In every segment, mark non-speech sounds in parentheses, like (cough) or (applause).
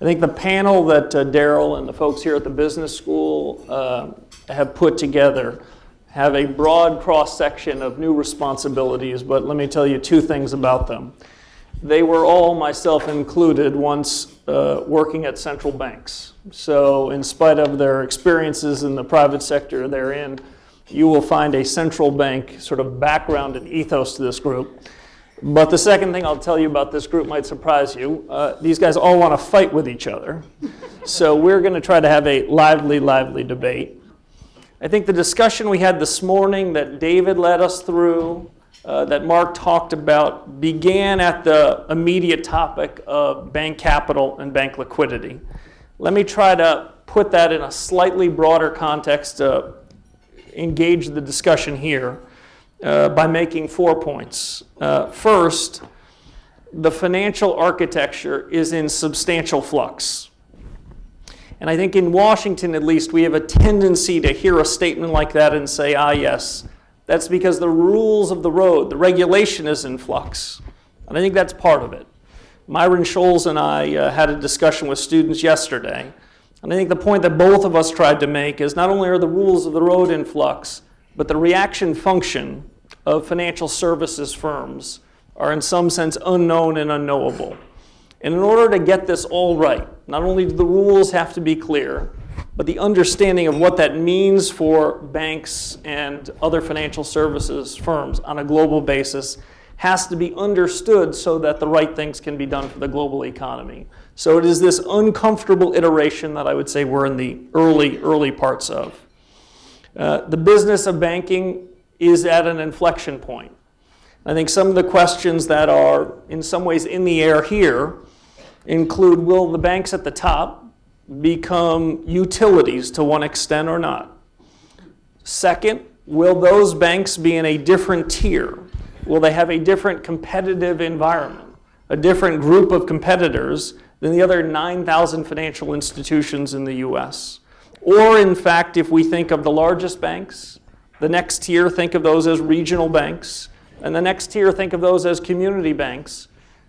I think the panel that uh, Daryl and the folks here at the business school uh, have put together have a broad cross section of new responsibilities, but let me tell you two things about them. They were all, myself included, once uh, working at central banks. So, in spite of their experiences in the private sector they're in, you will find a central bank sort of background and ethos to this group. But the second thing I'll tell you about this group might surprise you. Uh, these guys all want to fight with each other. so we're going to try to have a lively, lively debate. I think the discussion we had this morning that David led us through, uh, that Mark talked about, began at the immediate topic of bank capital and bank liquidity. Let me try to put that in a slightly broader context to engage the discussion here uh, by making four points. Uh, first, the financial architecture is in substantial flux. And I think in Washington, at least, we have a tendency to hear a statement like that and say, ah, yes, that's because the rules of the road, the regulation is in flux. And I think that's part of it. Myron Scholes and I uh, had a discussion with students yesterday. And I think the point that both of us tried to make is not only are the rules of the road in flux, but the reaction function of financial services firms are in some sense unknown and unknowable. And in order to get this all right, not only do the rules have to be clear, but the understanding of what that means for banks and other financial services firms on a global basis has to be understood so that the right things can be done for the global economy. So it is this uncomfortable iteration that I would say we're in the early, early parts of. Uh, the business of banking is at an inflection point. I think some of the questions that are in some ways in the air here include will the banks at the top become utilities to one extent or not? Second, will those banks be in a different tier? Will they have a different competitive environment, a different group of competitors than the other 9,000 financial institutions in the US? Or, in fact, if we think of the largest banks, the next tier, think of those as regional banks, and the next tier, think of those as community banks.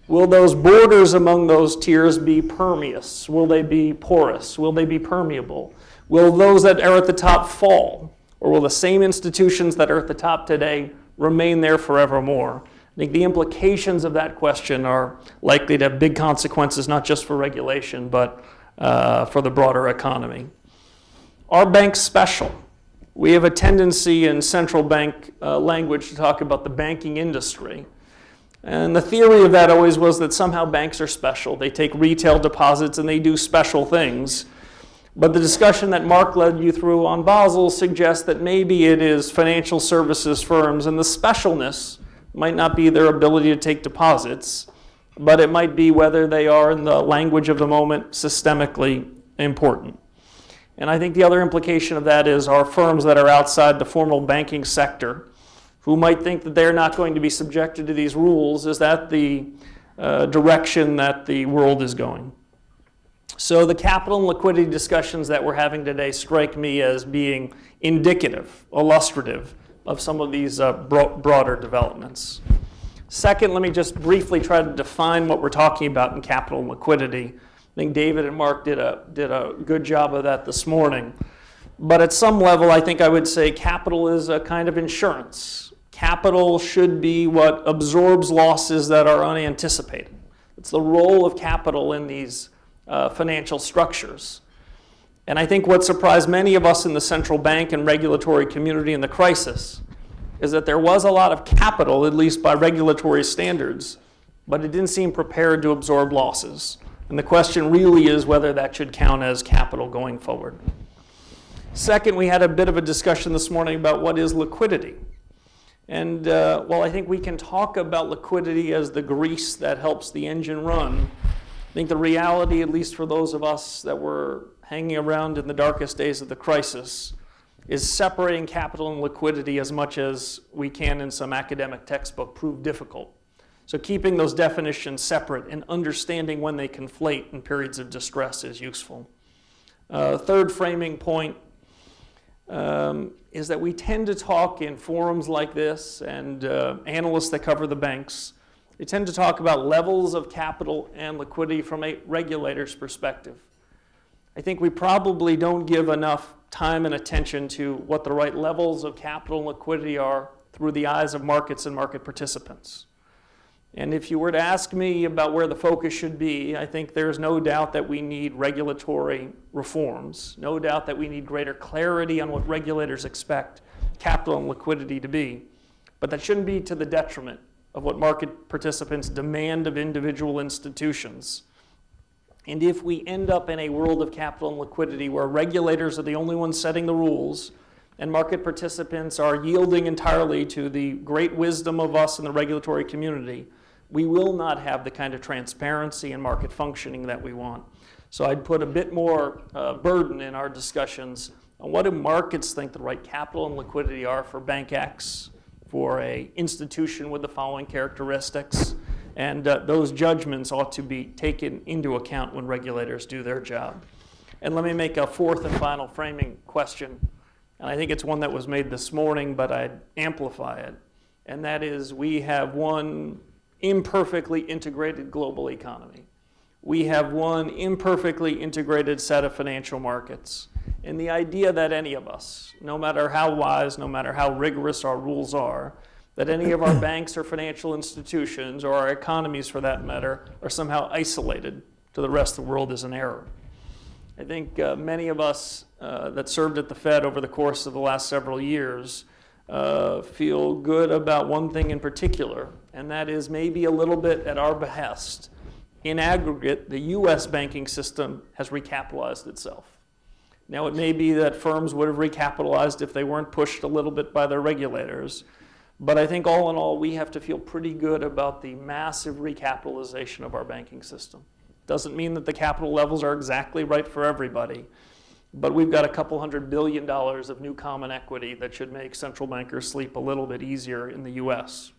Will those borders among those tiers be permeous? Will they be porous? Will they be permeable? Will those that are at the top fall? Or will the same institutions that are at the top today remain there forevermore? I think the implications of that question are likely to have big consequences, not just for regulation, but uh, for the broader economy. Are banks special? We have a tendency in central bank uh, language to talk about the banking industry. And the theory of that always was that somehow banks are special. They take retail deposits and they do special things. But the discussion that Mark led you through on Basel suggests that maybe it is financial services firms, and the specialness might not be their ability to take deposits, but it might be whether they are, in the language of the moment, systemically important. And I think the other implication of that is our firms that are outside the formal banking sector, who might think that they're not going to be subjected to these rules, is that the uh, direction that the world is going? So the capital and liquidity discussions that we're having today strike me as being indicative, illustrative of some of these uh, bro- broader developments. Second, let me just briefly try to define what we're talking about in capital and liquidity. I think David and Mark did a, did a good job of that this morning. But at some level, I think I would say capital is a kind of insurance. Capital should be what absorbs losses that are unanticipated. It's the role of capital in these uh, financial structures. And I think what surprised many of us in the central bank and regulatory community in the crisis is that there was a lot of capital, at least by regulatory standards, but it didn't seem prepared to absorb losses. And the question really is whether that should count as capital going forward. Second, we had a bit of a discussion this morning about what is liquidity. And uh, while I think we can talk about liquidity as the grease that helps the engine run, I think the reality, at least for those of us that were hanging around in the darkest days of the crisis, is separating capital and liquidity as much as we can in some academic textbook prove difficult. So keeping those definitions separate and understanding when they conflate in periods of distress is useful. Uh, third framing point um, is that we tend to talk in forums like this and uh, analysts that cover the banks They tend to talk about levels of capital and liquidity from a regulator's perspective. I think we probably don't give enough time and attention to what the right levels of capital and liquidity are through the eyes of markets and market participants. And if you were to ask me about where the focus should be, I think there's no doubt that we need regulatory reforms, no doubt that we need greater clarity on what regulators expect capital and liquidity to be. But that shouldn't be to the detriment of what market participants demand of individual institutions. And if we end up in a world of capital and liquidity where regulators are the only ones setting the rules and market participants are yielding entirely to the great wisdom of us in the regulatory community, we will not have the kind of transparency and market functioning that we want. So I'd put a bit more uh, burden in our discussions on what do markets think the right capital and liquidity are for Bank X, for a institution with the following characteristics, and uh, those judgments ought to be taken into account when regulators do their job. And let me make a fourth and final framing question, and I think it's one that was made this morning, but I'd amplify it, and that is we have one imperfectly integrated global economy. We have one imperfectly integrated set of financial markets. And the idea that any of us, no matter how wise, no matter how rigorous our rules are, that any of our (coughs) banks or financial institutions, or our economies for that matter, are somehow isolated to the rest of the world is an error. I think uh, many of us uh, that served at the Fed over the course of the last several years uh, feel good about one thing in particular, and that is maybe a little bit at our behest. In aggregate, the US banking system has recapitalized itself. Now, it may be that firms would have recapitalized if they weren't pushed a little bit by their regulators. But I think all in all, we have to feel pretty good about the massive recapitalization of our banking system. Doesn't mean that the capital levels are exactly right for everybody, but we've got a couple hundred billion dollars of new common equity that should make central bankers sleep a little bit easier in the US.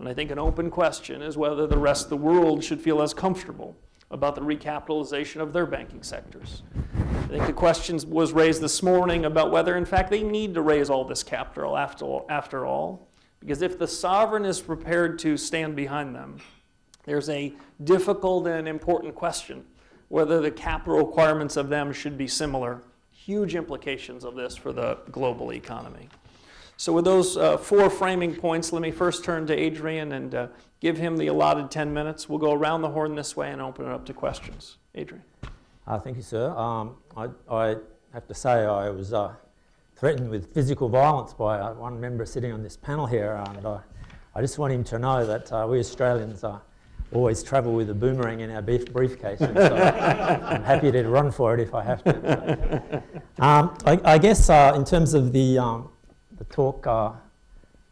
And I think an open question is whether the rest of the world should feel as comfortable about the recapitalization of their banking sectors. I think the question was raised this morning about whether, in fact, they need to raise all this capital after all, after all. Because if the sovereign is prepared to stand behind them, there's a difficult and important question whether the capital requirements of them should be similar. Huge implications of this for the global economy. So, with those uh, four framing points, let me first turn to Adrian and uh, give him the allotted 10 minutes. We'll go around the horn this way and open it up to questions. Adrian. Uh, thank you, sir. Um, I, I, have to say I was uh, threatened with physical violence by uh, one member sitting on this panel here, and I, I just want him to know that uh, we Australians always travel with a boomerang in our beef briefcase, so (laughs) I'm happy to run for it if I have to. Um, I, I, guess uh, in terms of the, um, the talk uh,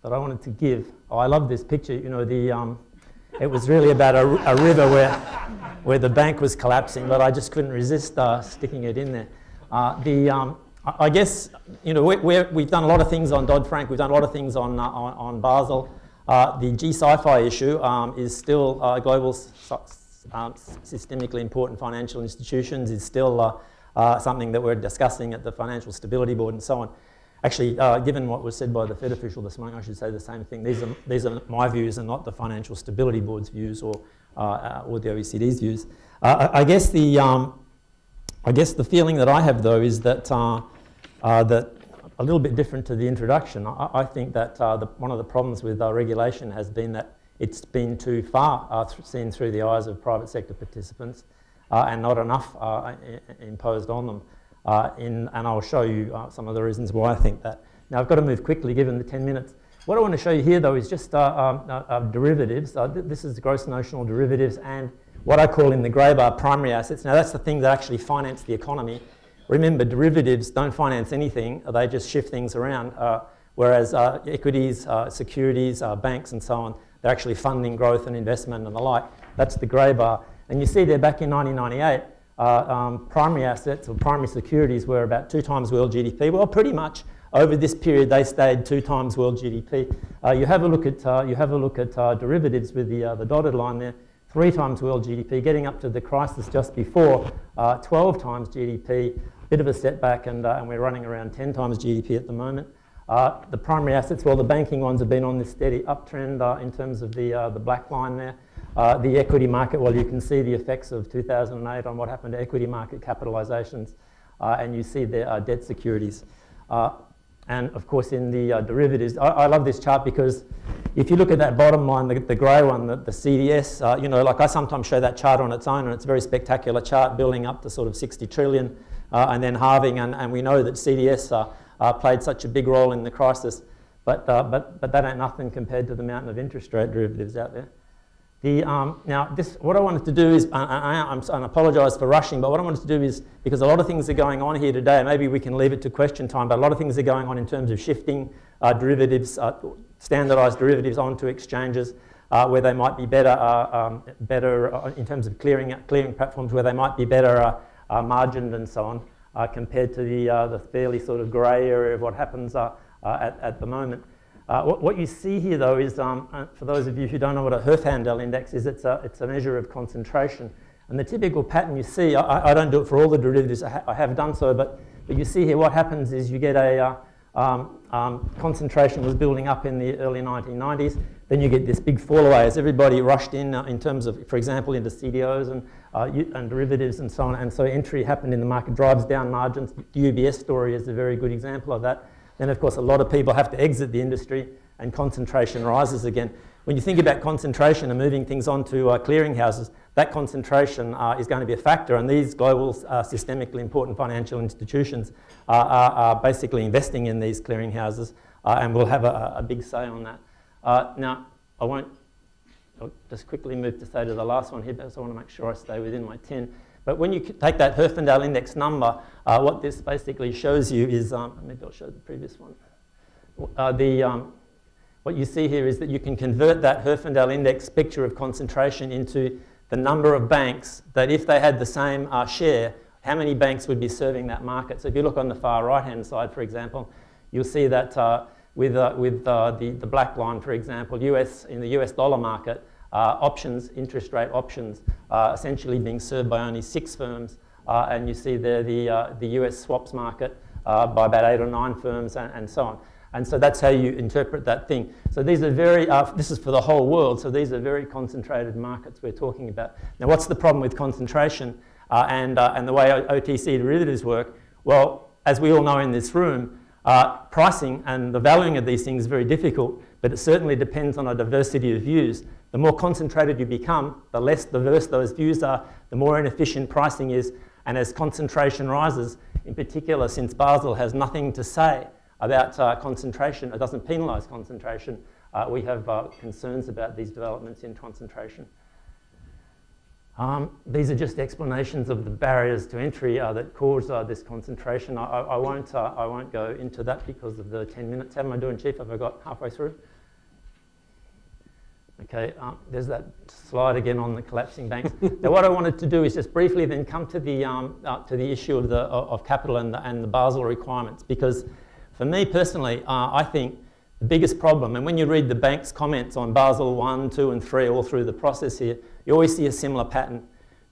that I wanted to give, oh, I love this picture. You know, the, um, it was really about a, a, river where, where the bank was collapsing, but I just couldn't resist uh, sticking it in there. Uh, the, um, I guess, you know, we have done a lot of things on Dodd-Frank, we've done a lot of things on, uh, on, on, Basel. Uh, the G-SIFI issue um, is still uh, global um, systemically important financial institutions is still something that we're discussing at the Financial Stability Board and so on. Actually, uh, given what was said by the Fed official this morning, I should say the same thing. These are, these are my views and not the Financial Stability Board's views or, or the OECD's views. I, I, guess the, um, I guess the feeling that I have, though, is that, uh, uh, that a little bit different to the introduction. I, I think that uh, the, one of the problems with uh, regulation has been that it's been too far uh, th seen through the eyes of private sector participants uh, and not enough imposed on them. In, and I'll show you some of the reasons why I think that. Now, I've got to move quickly given the 10 minutes. What I want to show you here, though, is just um, derivatives. Th this is gross notional derivatives and what I call in the grey bar primary assets. Now that's the thing that actually finance the economy. Remember, derivatives don't finance anything, they just shift things around. Uh, whereas uh, equities, uh, securities, uh, banks, and so on, they're actually funding growth and investment and the like. That's the grey bar. And you see there back in 1998, uh, um, primary assets or primary securities were about two times world GDP. Well, pretty much over this period, they stayed two times world GDP. Uh, you have a look at you have a look at derivatives with the the dotted line there three times world GDP, getting up to the crisis just before, uh, 12 times GDP, bit of a setback, and, uh, and we're running around 10 times GDP at the moment. Uh, the primary assets, well, the banking ones have been on this steady uptrend uh, in terms of the, uh, the black line there. Uh, the equity market, well, you can see the effects of 2008 on what happened to equity market capitalizations, uh, and you see the uh, debt securities. and of course, in the derivatives, I, I, love this chart because if you look at that bottom line, the, the grey one, the, the CDS, you know, like I sometimes show that chart on its own, and it's a very spectacular chart building up to sort of 60 trillion and then halving, and, and we know that CDS uh, played such a big role in the crisis. But, uh, but, but that ain't nothing compared to the mountain of interest rate derivatives out there. The, um, now, this, what I wanted to do is, I, I, I, I apologise for rushing, but what I wanted to do is, because a lot of things are going on here today, maybe we can leave it to question time, but a lot of things are going on in terms of shifting uh, derivatives, uh, standardised derivatives onto exchanges, uh, where they might be better, uh, um, better uh, in terms of clearing, clearing platforms, where they might be better margined and so on uh, compared to the, uh, the fairly sort of grey area of what happens uh, uh, at, at the moment. Uh, what, what, you see here, though, is um, for those of you who don't know what a Herfindahl index is, it's a, it's a measure of concentration. And the typical pattern you see, I, I don't do it for all the derivatives, I, ha I, have done so, but, but you see here what happens is you get a um, um, concentration was building up in the early 1990s. Then you get this big fall away as everybody rushed in uh, in terms of, for example, into CDOs and, uh, and derivatives and so on. And so entry happened in the market, drives down margins. The UBS story is a very good example of that. Then, of course, a lot of people have to exit the industry and concentration rises again. When you think about concentration and moving things onto uh, clearinghouses, that concentration uh, is going to be a factor, and these global uh, systemically important financial institutions are, are, basically investing in these clearinghouses uh, and will have a, a, big say on that. Uh, now, I won't I'll just quickly move to say to the last one here because I want to make sure I stay within my 10. But when you take that Herfindahl index number, uh, what this basically shows you is, um, maybe I'll show the previous one. Uh, the, um, what you see here is that you can convert that Herfindahl index picture of concentration into the number of banks that if they had the same uh, share, how many banks would be serving that market. So if you look on the far right-hand side, for example, you'll see that uh, with, uh, with uh, the, the black line, for example, US, in the US dollar market, options, interest rate options, are essentially being served by only six firms. Uh, and you see there the, uh, the US swaps market by about eight or nine firms and, and so on. And so that's how you interpret that thing. So these are very, uh, this is for the whole world, so these are very concentrated markets we're talking about. Now, what's the problem with concentration uh, and, uh, and the way OTC derivatives work? Well, as we all know in this room, uh, pricing and the valuing of these things is very difficult, but it certainly depends on a diversity of views. The more concentrated you become, the less diverse those views are, the more inefficient pricing is, and as concentration rises, in particular since Basel has nothing to say about uh, concentration, it doesn't penalise concentration. Uh, we have uh, concerns about these developments in concentration. Um, these are just explanations of the barriers to entry uh, that cause uh, this concentration. I, I won't, uh, I won't go into that because of the 10 minutes. How am I doing, Chief? Have I got halfway through? Okay, um, there's that slide again on the collapsing banks. now, what I wanted to do is just briefly then come to the, um, uh, to the issue of, the, of capital and the, and the Basel requirements because for me personally, uh, I think the biggest problem, and when you read the bank's comments on Basel 1, 2 and 3 all through the process here, you always see a similar pattern.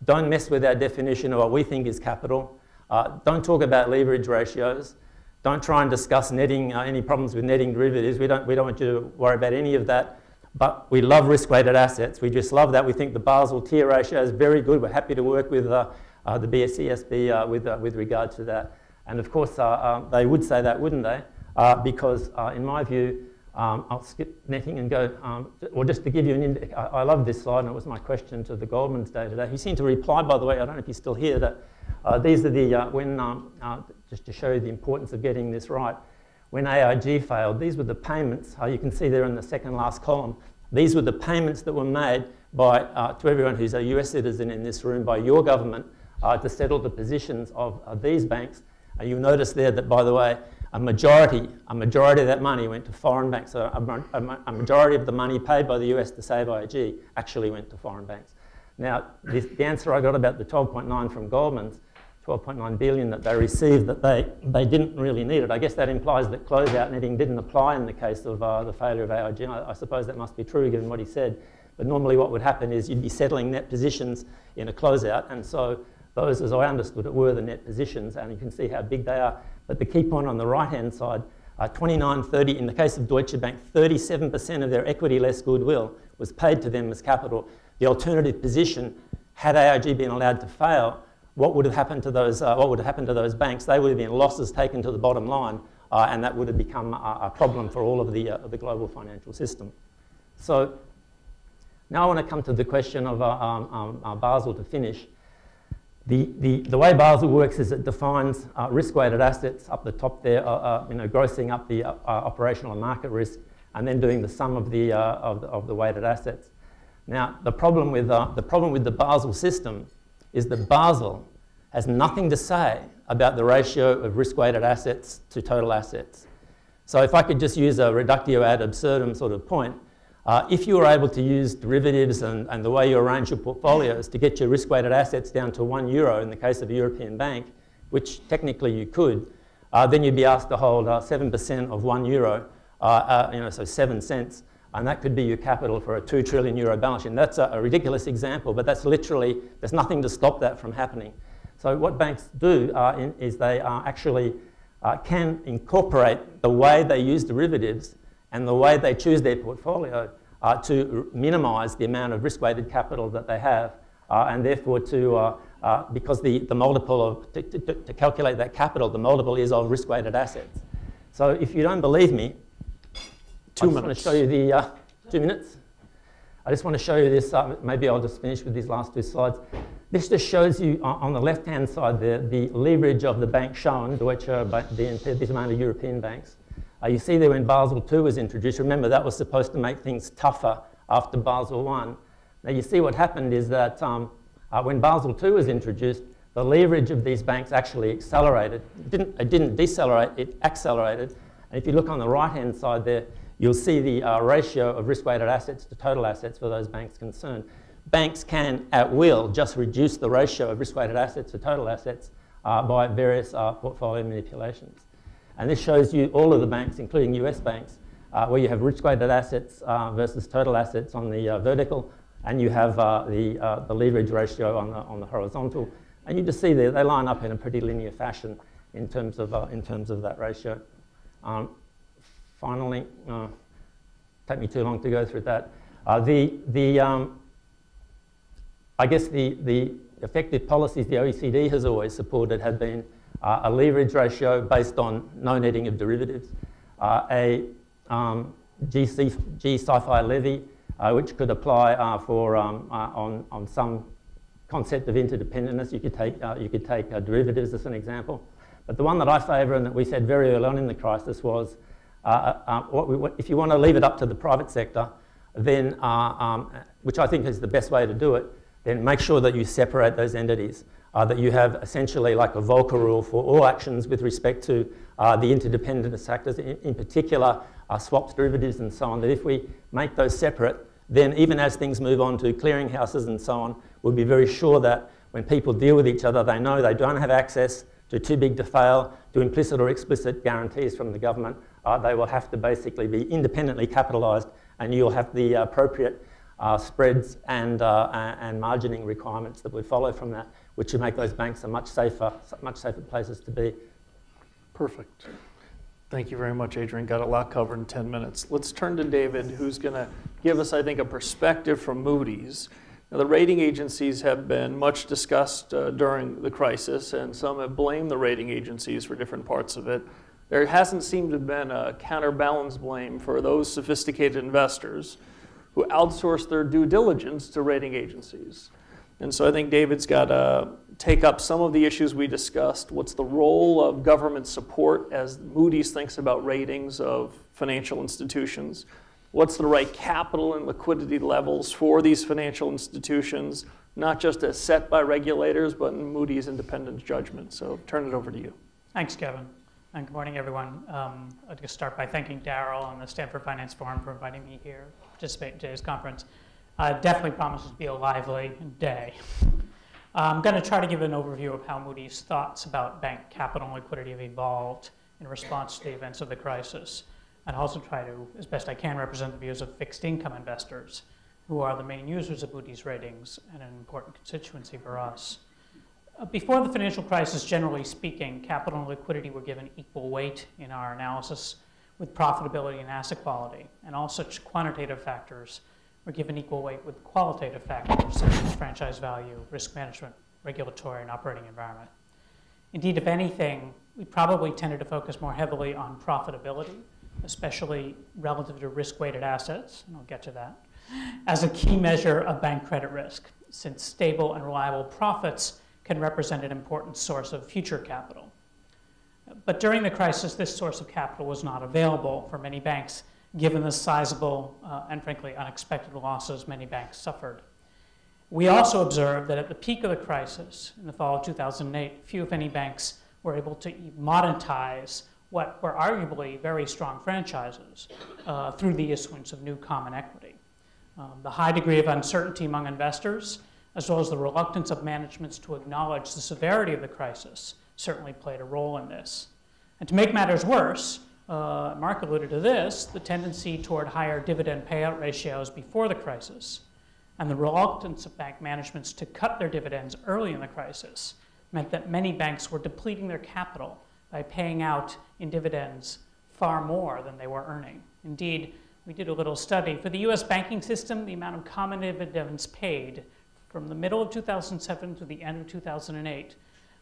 Don't mess with our definition of what we think is capital. Uh, don't talk about leverage ratios. Don't try and discuss netting, uh, any problems with netting derivatives. We don't, we don't want you to worry about any of that. But we love risk-weighted assets. We just love that. We think the Basel tier ratio is very good. We're happy to work with uh, uh the BSESB uh, with, uh, with regard to that. And of course, uh, uh, they would say that, wouldn't they? Because in my view, um, I'll skip netting and go, um, or just to give you an indication, I, love this slide, and it was my question to the Goldman's day today. He seemed to reply, by the way, I don't know if he's still here, that uh, these are the, uh, when, um, uh, just to show you the importance of getting this right, when AIG failed, these were the payments, oh, you can see there in the second last column, these were the payments that were made by, uh, to everyone who's a US citizen in this room, by your government uh, to settle the positions of uh, these banks and you'll notice there that, by the way, a majority, a majority of that money went to foreign banks. So a, a, a majority of the money paid by the US to save AIG actually went to foreign banks. Now, this, the answer I got about the 12.9 from Goldman's, 12.9 billion that they received, that they, they didn't really need it. I guess that implies that closeout netting didn't apply in the case of uh, the failure of AIG. I, I suppose that must be true given what he said. But normally what would happen is you'd be settling net positions in a closeout, and so those, as I understood it, were the net positions, and you can see how big they are. But the key point on the right-hand side, Uh, 29, 30, in the case of Deutsche Bank, 37% of their equity less goodwill was paid to them as capital. The alternative position, had AIG been allowed to fail, what would have happened to those, uh, what would have happened to those banks? They would have been losses taken to the bottom line, uh, and that would have become a, a problem for all of the, uh, the global financial system. So now I want to come to the question of uh, um, um, uh, Basel to finish. The, the, the way Basel works is it defines uh, risk-weighted assets up the top there, you know, grossing up the operational and market risk, and then doing the sum of the, of the, of the weighted assets. Now, the problem, with, the problem with the Basel system is that Basel has nothing to say about the ratio of risk-weighted assets to total assets. So if I could just use a reductio ad absurdum sort of point, uh, if you were able to use derivatives and, and, the way you arrange your portfolios to get your risk-weighted assets down to one euro in the case of a European bank, which technically you could, uh, then you'd be asked to hold 7% uh, of one euro, uh, uh, you know, so seven cents, and that could be your capital for a two trillion euro balance sheet. And that's a, a ridiculous example, but that's literally, there's nothing to stop that from happening. So what banks do uh, in, is they actually can incorporate the way they use derivatives and the way they choose their portfolio uh, to minimise the amount of risk-weighted capital that they have, uh, and therefore to, uh, uh, because the, the multiple of, to, to, to, calculate that capital, the multiple is of risk-weighted assets. So if you don't believe me, two I minutes. want to show you the, uh, two minutes? I just want to show you this, uh, maybe I'll just finish with these last two slides. This just shows you on the left-hand side the, the leverage of the bank shown, Deutsche, BNP, these are mainly European banks. Uh, you see there when Basel II was introduced, remember that was supposed to make things tougher after Basel I. Now you see what happened is that um, uh, when Basel II was introduced, the leverage of these banks actually accelerated. It didn't, it didn't decelerate, it accelerated. And if you look on the right-hand side there, you'll see the uh, ratio of risk-weighted assets to total assets for those banks concerned. Banks can, at will, just reduce the ratio of risk-weighted assets to total assets uh, by various uh, portfolio manipulations. And this shows you all of the banks, including US banks, uh, where you have risk-weighted assets uh, versus total assets on the uh, vertical, and you have the, the leverage ratio on the, on the horizontal. And you just see there, they line up in a pretty linear fashion in terms of, in terms of that ratio. Um, finally, take me too long to go through that. the, the, um, I guess the, the effective policies the OECD has always supported have been uh, a leverage ratio based on no netting of derivatives, uh, a um, GC, G-SIFI levy, uh, which could apply uh, for, um, uh, on, on some concept of interdependence. You could take, uh, you could take derivatives as an example. But the one that I favour and that we said very early on in the crisis was we, if you want to leave it up to the private sector, then, um, which I think is the best way to do it, then make sure that you separate those entities uh, that you have essentially like a Volcker rule for all actions with respect to uh, the interdependent actors, in, in particular uh, swaps, derivatives and so on, that if we make those separate, then even as things move on to clearinghouses and so on, we'll be very sure that when people deal with each other, they know they don't have access to too big to fail, to implicit or explicit guarantees from the government. Uh, they will have to basically be independently capitalised and you'll have the appropriate uh, spreads and, uh, and margining requirements that would follow from that which would make those banks a much safer, much safer places to be. Perfect. Thank you very much, Adrian. Got a lot covered in 10 minutes. Let's turn to David, who's going to give us, I think, a perspective from Moody's. Now, the rating agencies have been much discussed uh, during the crisis, and some have blamed the rating agencies for different parts of it. There hasn't seemed to have been a counterbalance blame for those sophisticated investors who outsource their due diligence to rating agencies. And so I think David's got to take up some of the issues we discussed. What's the role of government support as Moody's thinks about ratings of financial institutions? What's the right capital and liquidity levels for these financial institutions, not just as set by regulators, but in Moody's independent judgment? So turn it over to you. Thanks, Kevin. Good morning, everyone. Um, I'd just start by thanking Daryl and the Stanford Finance Forum for inviting me here to participate in today's conference. Uh, definitely promises to be a lively day. I'm going to try to give an overview of how Moody's thoughts about bank capital and liquidity have evolved in response to the events of the crisis, and also try to, as best I can, represent the views of fixed income investors, who are the main users of Moody's ratings and an important constituency for us. Before the financial crisis, generally speaking, capital and liquidity were given equal weight in our analysis with profitability and asset quality, and all such quantitative factors were given equal weight with qualitative factors such as franchise value, risk management, regulatory, and operating environment. Indeed, if anything, we probably tended to focus more heavily on profitability, especially relative to risk-weighted assets, and I'll get to that, as a key measure of bank credit risk, since stable and reliable profits can represent an important source of future capital. But during the crisis, this source of capital was not available for many banks, given the sizable uh, and frankly unexpected losses many banks suffered. We also observed that at the peak of the crisis, in the fall of 2008, few, if any, banks were able to monetize what were arguably very strong franchises uh, through the issuance of new common equity. Um, the high degree of uncertainty among investors, as well as the reluctance of managements to acknowledge the severity of the crisis, certainly played a role in this. And to make matters worse, uh, Mark alluded to this, the tendency toward higher dividend payout ratios before the crisis and the reluctance of bank managements to cut their dividends early in the crisis meant that many banks were depleting their capital by paying out in dividends far more than they were earning. Indeed, we did a little study. For the US banking system, the amount of common dividends paid from the middle of 2007 to the end of 2008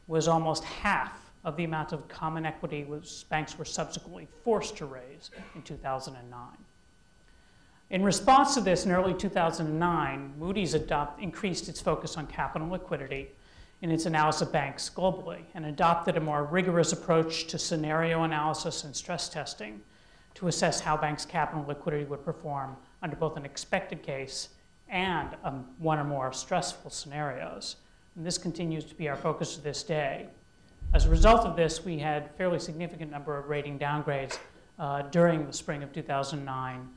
was almost half of the amount of common equity was, banks were subsequently forced to raise in 2009. In response to this, in early 2009, Moody's adopt, increased its focus on capital liquidity in its analysis of banks globally and adopted a more rigorous approach to scenario analysis and stress testing to assess how banks' capital liquidity would perform under both an expected case and um, one or more stressful scenarios. And this continues to be our focus to this day. As a result of this, we had fairly significant number of rating downgrades uh, during the spring of 2009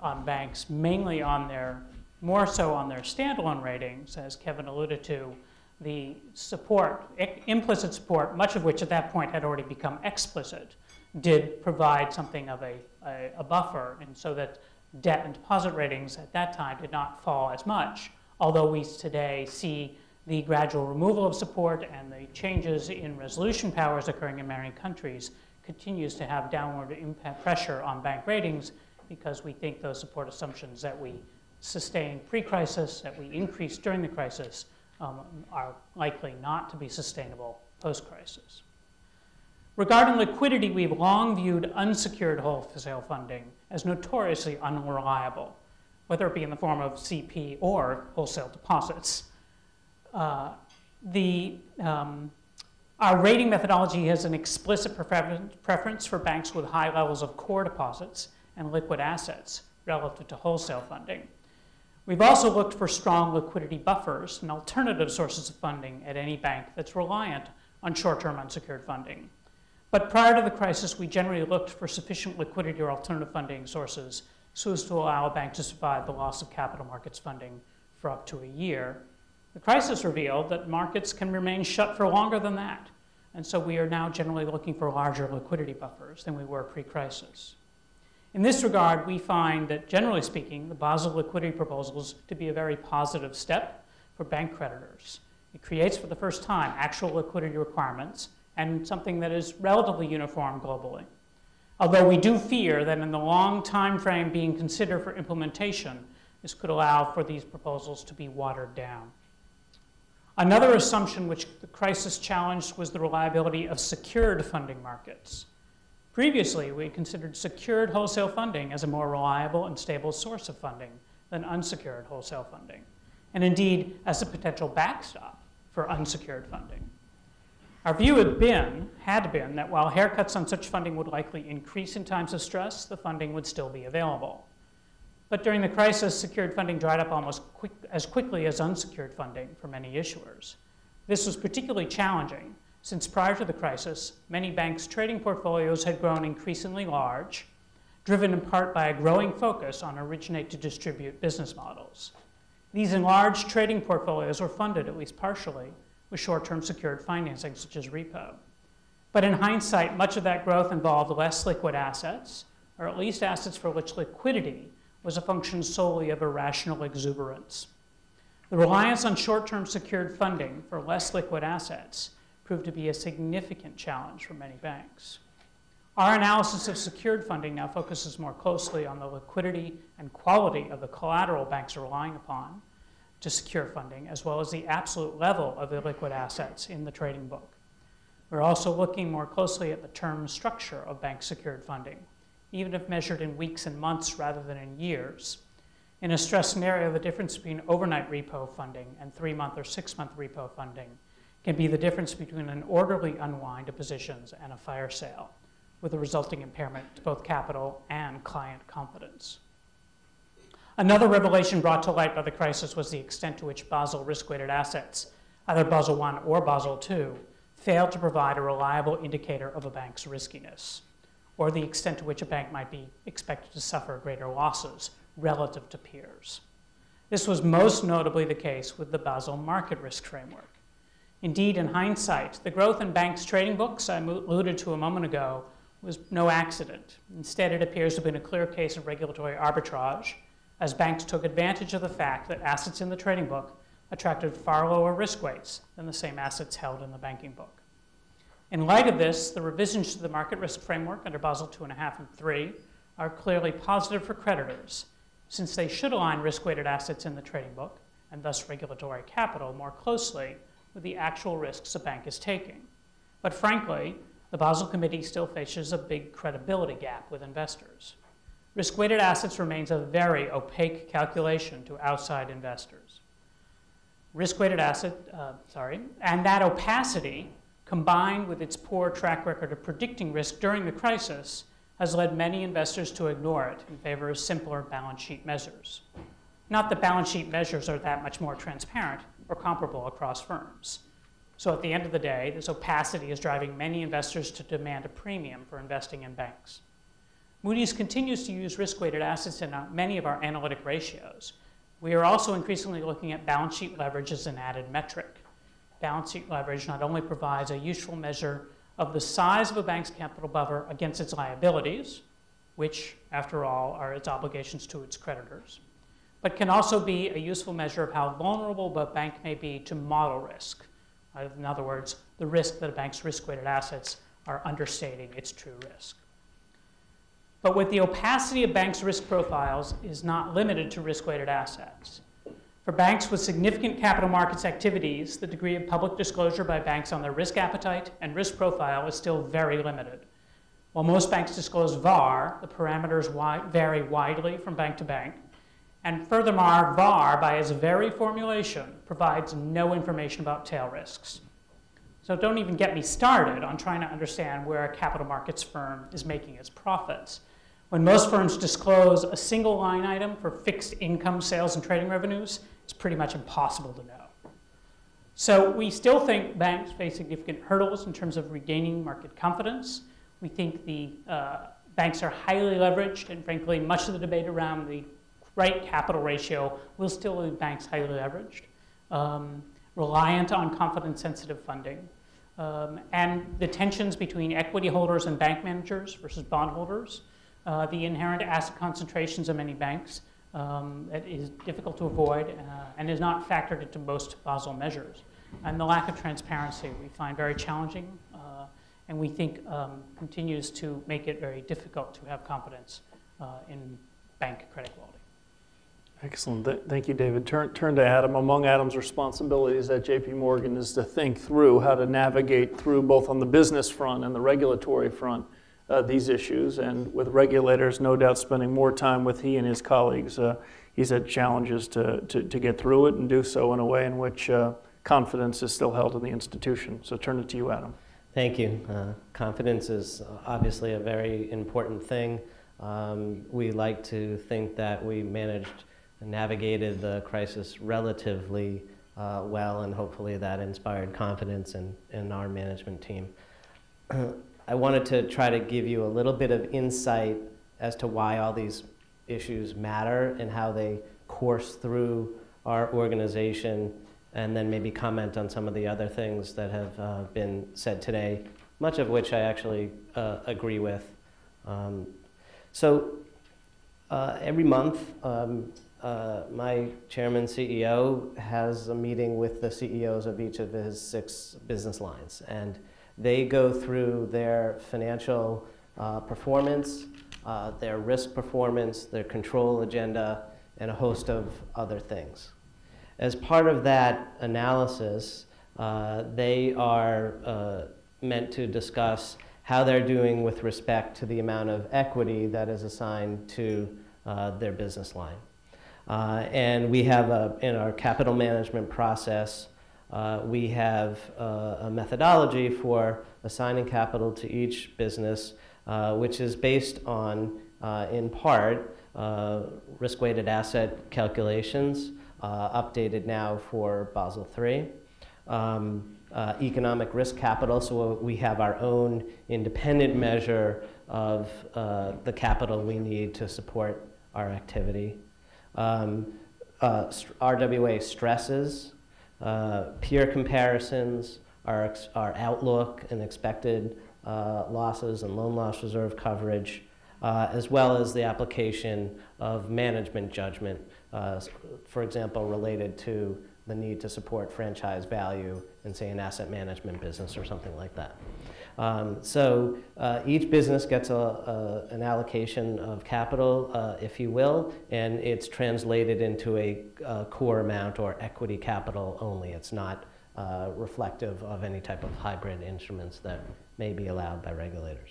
on banks, mainly on their, more so on their standalone ratings, as Kevin alluded to, the support, implicit support, much of which at that point had already become explicit, did provide something of a, a, a buffer, and so that debt and deposit ratings at that time did not fall as much, although we today see the gradual removal of support and the changes in resolution powers occurring in many countries continues to have downward impact pressure on bank ratings because we think those support assumptions that we sustained pre-crisis, that we increased during the crisis, um, are likely not to be sustainable post-crisis. Regarding liquidity, we've long viewed unsecured wholesale funding as notoriously unreliable, whether it be in the form of CP or wholesale deposits. Uh, the, um, our rating methodology has an explicit preference for banks with high levels of core deposits and liquid assets relative to wholesale funding. We've also looked for strong liquidity buffers and alternative sources of funding at any bank that's reliant on short-term unsecured funding. But prior to the crisis, we generally looked for sufficient liquidity or alternative funding sources so as to allow a bank to survive the loss of capital markets funding for up to a year the crisis revealed that markets can remain shut for longer than that. And so we are now generally looking for larger liquidity buffers than we were pre-crisis. In this regard, we find that, generally speaking, the Basel liquidity proposals to be a very positive step for bank creditors. It creates, for the first time, actual liquidity requirements and something that is relatively uniform globally. Although we do fear that in the long time frame being considered for implementation, this could allow for these proposals to be watered down. Another assumption which the crisis challenged was the reliability of secured funding markets. Previously, we considered secured wholesale funding as a more reliable and stable source of funding than unsecured wholesale funding, and indeed as a potential backstop for unsecured funding. Our view had been, had been, that while haircuts on such funding would likely increase in times of stress, the funding would still be available. But during the crisis, secured funding dried up almost quick, as quickly as unsecured funding for many issuers. This was particularly challenging since prior to the crisis, many banks' trading portfolios had grown increasingly large, driven in part by a growing focus on originate to distribute business models. These enlarged trading portfolios were funded, at least partially, with short-term secured financing such as repo. But in hindsight, much of that growth involved less liquid assets, or at least assets for which liquidity was a function solely of irrational exuberance. The reliance on short-term secured funding for less liquid assets proved to be a significant challenge for many banks. Our analysis of secured funding now focuses more closely on the liquidity and quality of the collateral banks are relying upon to secure funding, as well as the absolute level of illiquid assets in the trading book. We're also looking more closely at the term structure of bank secured funding, even if measured in weeks and months rather than in years. In a stress scenario, the difference between overnight repo funding and three month or six month repo funding can be the difference between an orderly unwind of positions and a fire sale, with a resulting impairment to both capital and client confidence. Another revelation brought to light by the crisis was the extent to which Basel risk weighted assets, either Basel I or Basel II, failed to provide a reliable indicator of a bank's riskiness, or the extent to which a bank might be expected to suffer greater losses relative to peers. This was most notably the case with the Basel market risk framework. Indeed, in hindsight, the growth in banks' trading books I alluded to a moment ago was no accident. Instead, it appears to have been a clear case of regulatory arbitrage as banks took advantage of the fact that assets in the trading book attracted far lower risk weights than the same assets held in the banking book. In light of this, the revisions to the market risk framework under Basel II.5 and 3 are clearly positive for creditors, since they should align risk weighted assets in the trading book, and thus regulatory capital, more closely with the actual risks a bank is taking. But frankly, the Basel Committee still faces a big credibility gap with investors. Risk weighted assets remains a very opaque calculation to outside investors. Risk weighted asset, uh, sorry, and that opacity, combined with its poor track record of predicting risk during the crisis, has led many investors to ignore it in favor of simpler balance sheet measures. Not that balance sheet measures are that much more transparent or comparable across firms. So at the end of the day, this opacity is driving many investors to demand a premium for investing in banks. Moody's continues to use risk-weighted assets in uh, many of our analytic ratios. We are also increasingly looking at balance sheet leverage as an added metric. Balance sheet leverage not only provides a useful measure of the size of a bank's capital buffer against its liabilities, which, after all, are its obligations to its creditors, but can also be a useful measure of how vulnerable a bank may be to model risk. In other words, the risk that a bank's risk-weighted assets are understating its true risk. But with the opacity of banks' risk profiles is not limited to risk-weighted assets. For banks with significant capital markets activities, the degree of public disclosure by banks on their risk appetite and risk profile is still very limited. While most banks disclose VAR, the parameters wi vary widely from bank to bank. And furthermore, VAR, by its very formulation, provides no information about tail risks. So don't even get me started on trying to understand where a capital markets firm is making its profits when most firms disclose a single line item for fixed income sales and trading revenues, it's pretty much impossible to know. So we still think banks face significant hurdles in terms of regaining market confidence. We think the uh, banks are highly leveraged, and frankly, much of the debate around the right capital ratio will still leave banks highly leveraged, um, reliant on confidence-sensitive funding, um, and the tensions between equity holders and bank managers versus bondholders uh, the inherent asset concentrations of many banks um, that is difficult to avoid uh, and is not factored into most Basel measures. And the lack of transparency we find very challenging uh, and we think um, continues to make it very difficult to have confidence uh, in bank credit quality. Excellent. Th- thank you, David. Turn, turn to Adam. Among Adam's responsibilities at JP Morgan is to think through how to navigate through both on the business front and the regulatory front uh, these issues. And with regulators, no doubt spending more time with he and his colleagues, uh, he's had challenges to, to, to, get through it and do so in a way in which uh, confidence is still held in the institution. So turn it to you, Adam. Thank you. Uh, confidence is obviously a very important thing. Um, we like to think that we managed and navigated the crisis relatively uh, well, and hopefully that inspired confidence in, in our management team. (clears throat) I wanted to try to give you a little bit of insight as to why all these issues matter and how they course through our organization, and then maybe comment on some of the other things that have uh, been said today, much of which I actually uh, agree with. Um, so uh, every month, um, uh, my chairman CEO has a meeting with the CEOs of each of his six business lines. And they go through their financial uh, performance, uh, their risk performance, their control agenda, and a host of other things. As part of that analysis, uh, they are uh, meant to discuss how they're doing with respect to the amount of equity that is assigned to uh, their business line. Uh, and we have a, in our capital management process, uh, we have uh, a methodology for assigning capital to each business, uh, which is based on, uh, in part, uh, risk-weighted asset calculations, updated now for Basel III. Um, uh, economic risk capital, so we have our own independent measure of uh, the capital we need to support our activity. Um, uh, RWA stresses, uh, peer comparisons, our, our outlook and expected uh, losses and loan loss reserve coverage, uh, as well as the application of management judgment, for example, related to the need to support franchise value in, say, an asset management business or something like that. Um, so uh, each business gets a, a, an allocation of capital, uh, if you will, and it's translated into a, a, core amount or equity capital only. It's not uh, reflective of any type of hybrid instruments that may be allowed by regulators.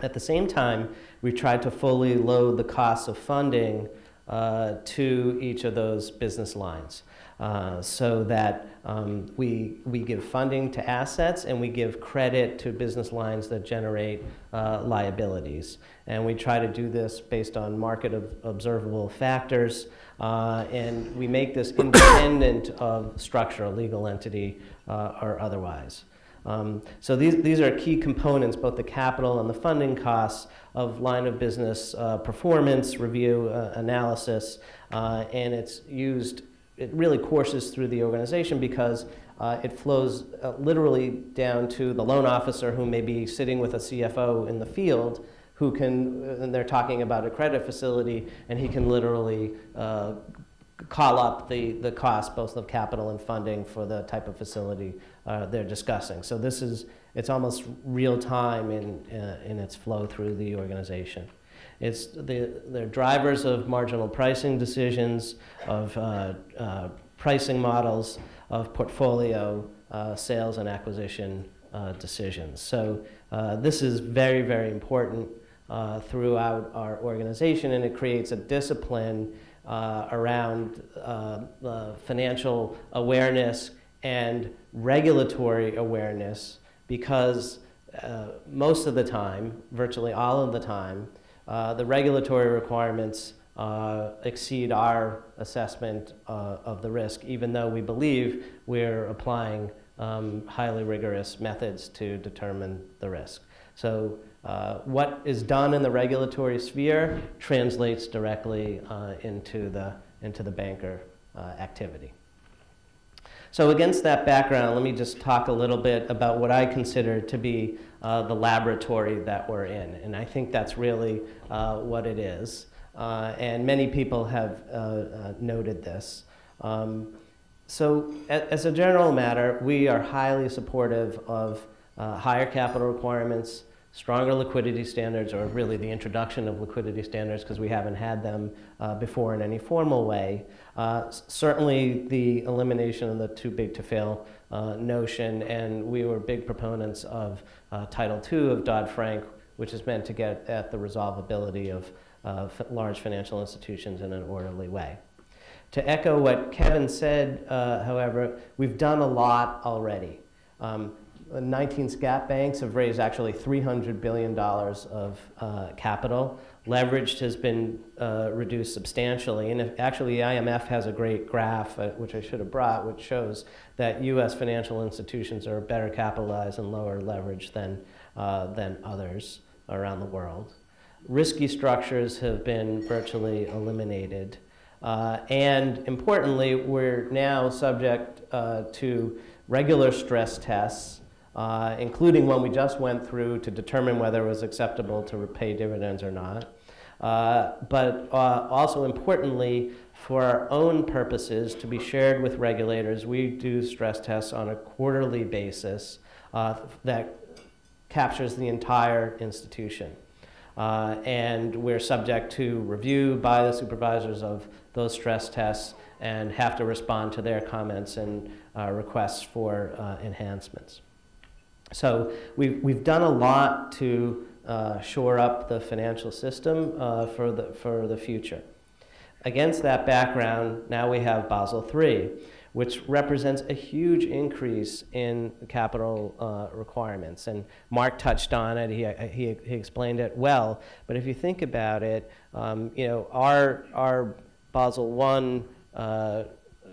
At the same time, we tried to fully load the costs of funding uh, to each of those business lines. Uh, so that um, we, we give funding to assets and we give credit to business lines that generate uh, liabilities. And we try to do this based on market of observable factors. Uh, and we make this independent of structure, legal entity uh, or otherwise. Um, so these, these are key components, both the capital and the funding costs of line of business uh, performance, review, uh, analysis, uh, and it's used it really courses through the organization because uh, it flows uh, literally down to the loan officer who may be sitting with a CFO in the field who can, uh, and they're talking about a credit facility, and he can literally uh, call up the, the cost, both of capital and funding, for the type of facility uh, they're discussing. So this is, it's almost real time in, uh, in its flow through the organization. It's the, they're drivers of marginal pricing decisions, of uh, uh, pricing models, of portfolio uh, sales and acquisition uh, decisions. So uh, this is very, very important uh, throughout our organization, and it creates a discipline around financial awareness and regulatory awareness because most of the time, virtually all of the time, uh, the regulatory requirements uh, exceed our assessment uh, of the risk, even though we believe we're applying um, highly rigorous methods to determine the risk. So uh, what is done in the regulatory sphere translates directly into, the, into the banker activity. So against that background, let me just talk a little bit about what I consider to be uh, the laboratory that we're in. And I think that's really uh, what it is. Uh, and many people have uh, uh, noted this. Um, so as a general matter, we are highly supportive of uh, higher capital requirements, stronger liquidity standards, or really the introduction of liquidity standards because we haven't had them uh, before in any formal way. Uh, certainly the elimination of the too big to fail uh, notion, and we were big proponents of uh, Title II of Dodd-Frank, which is meant to get at the resolvability of large financial institutions in an orderly way. To echo what Kevin said, uh, however, we've done a lot already. Um, 19 SCAP banks have raised actually $300 billion of uh, capital. Leverage has been uh, reduced substantially. And if, actually, the IMF has a great graph, uh, which I should have brought, which shows that US financial institutions are better capitalized and lower leveraged than, uh, than others around the world. Risky structures have been virtually eliminated. Uh, and importantly, we're now subject uh, to regular stress tests uh, including one we just went through to determine whether it was acceptable to repay dividends or not. Uh, but uh, also importantly, for our own purposes, to be shared with regulators, we do stress tests on a quarterly basis uh, that captures the entire institution. Uh, and we're subject to review by the supervisors of those stress tests and have to respond to their comments and uh, requests for enhancements. So we've, we've done a lot to uh, shore up the financial system uh, for, the, for the future. Against that background, now we have Basel III, which represents a huge increase in capital uh, requirements. And Mark touched on it, he, he, he, explained it well. But if you think about it, um, you know, our, our Basel I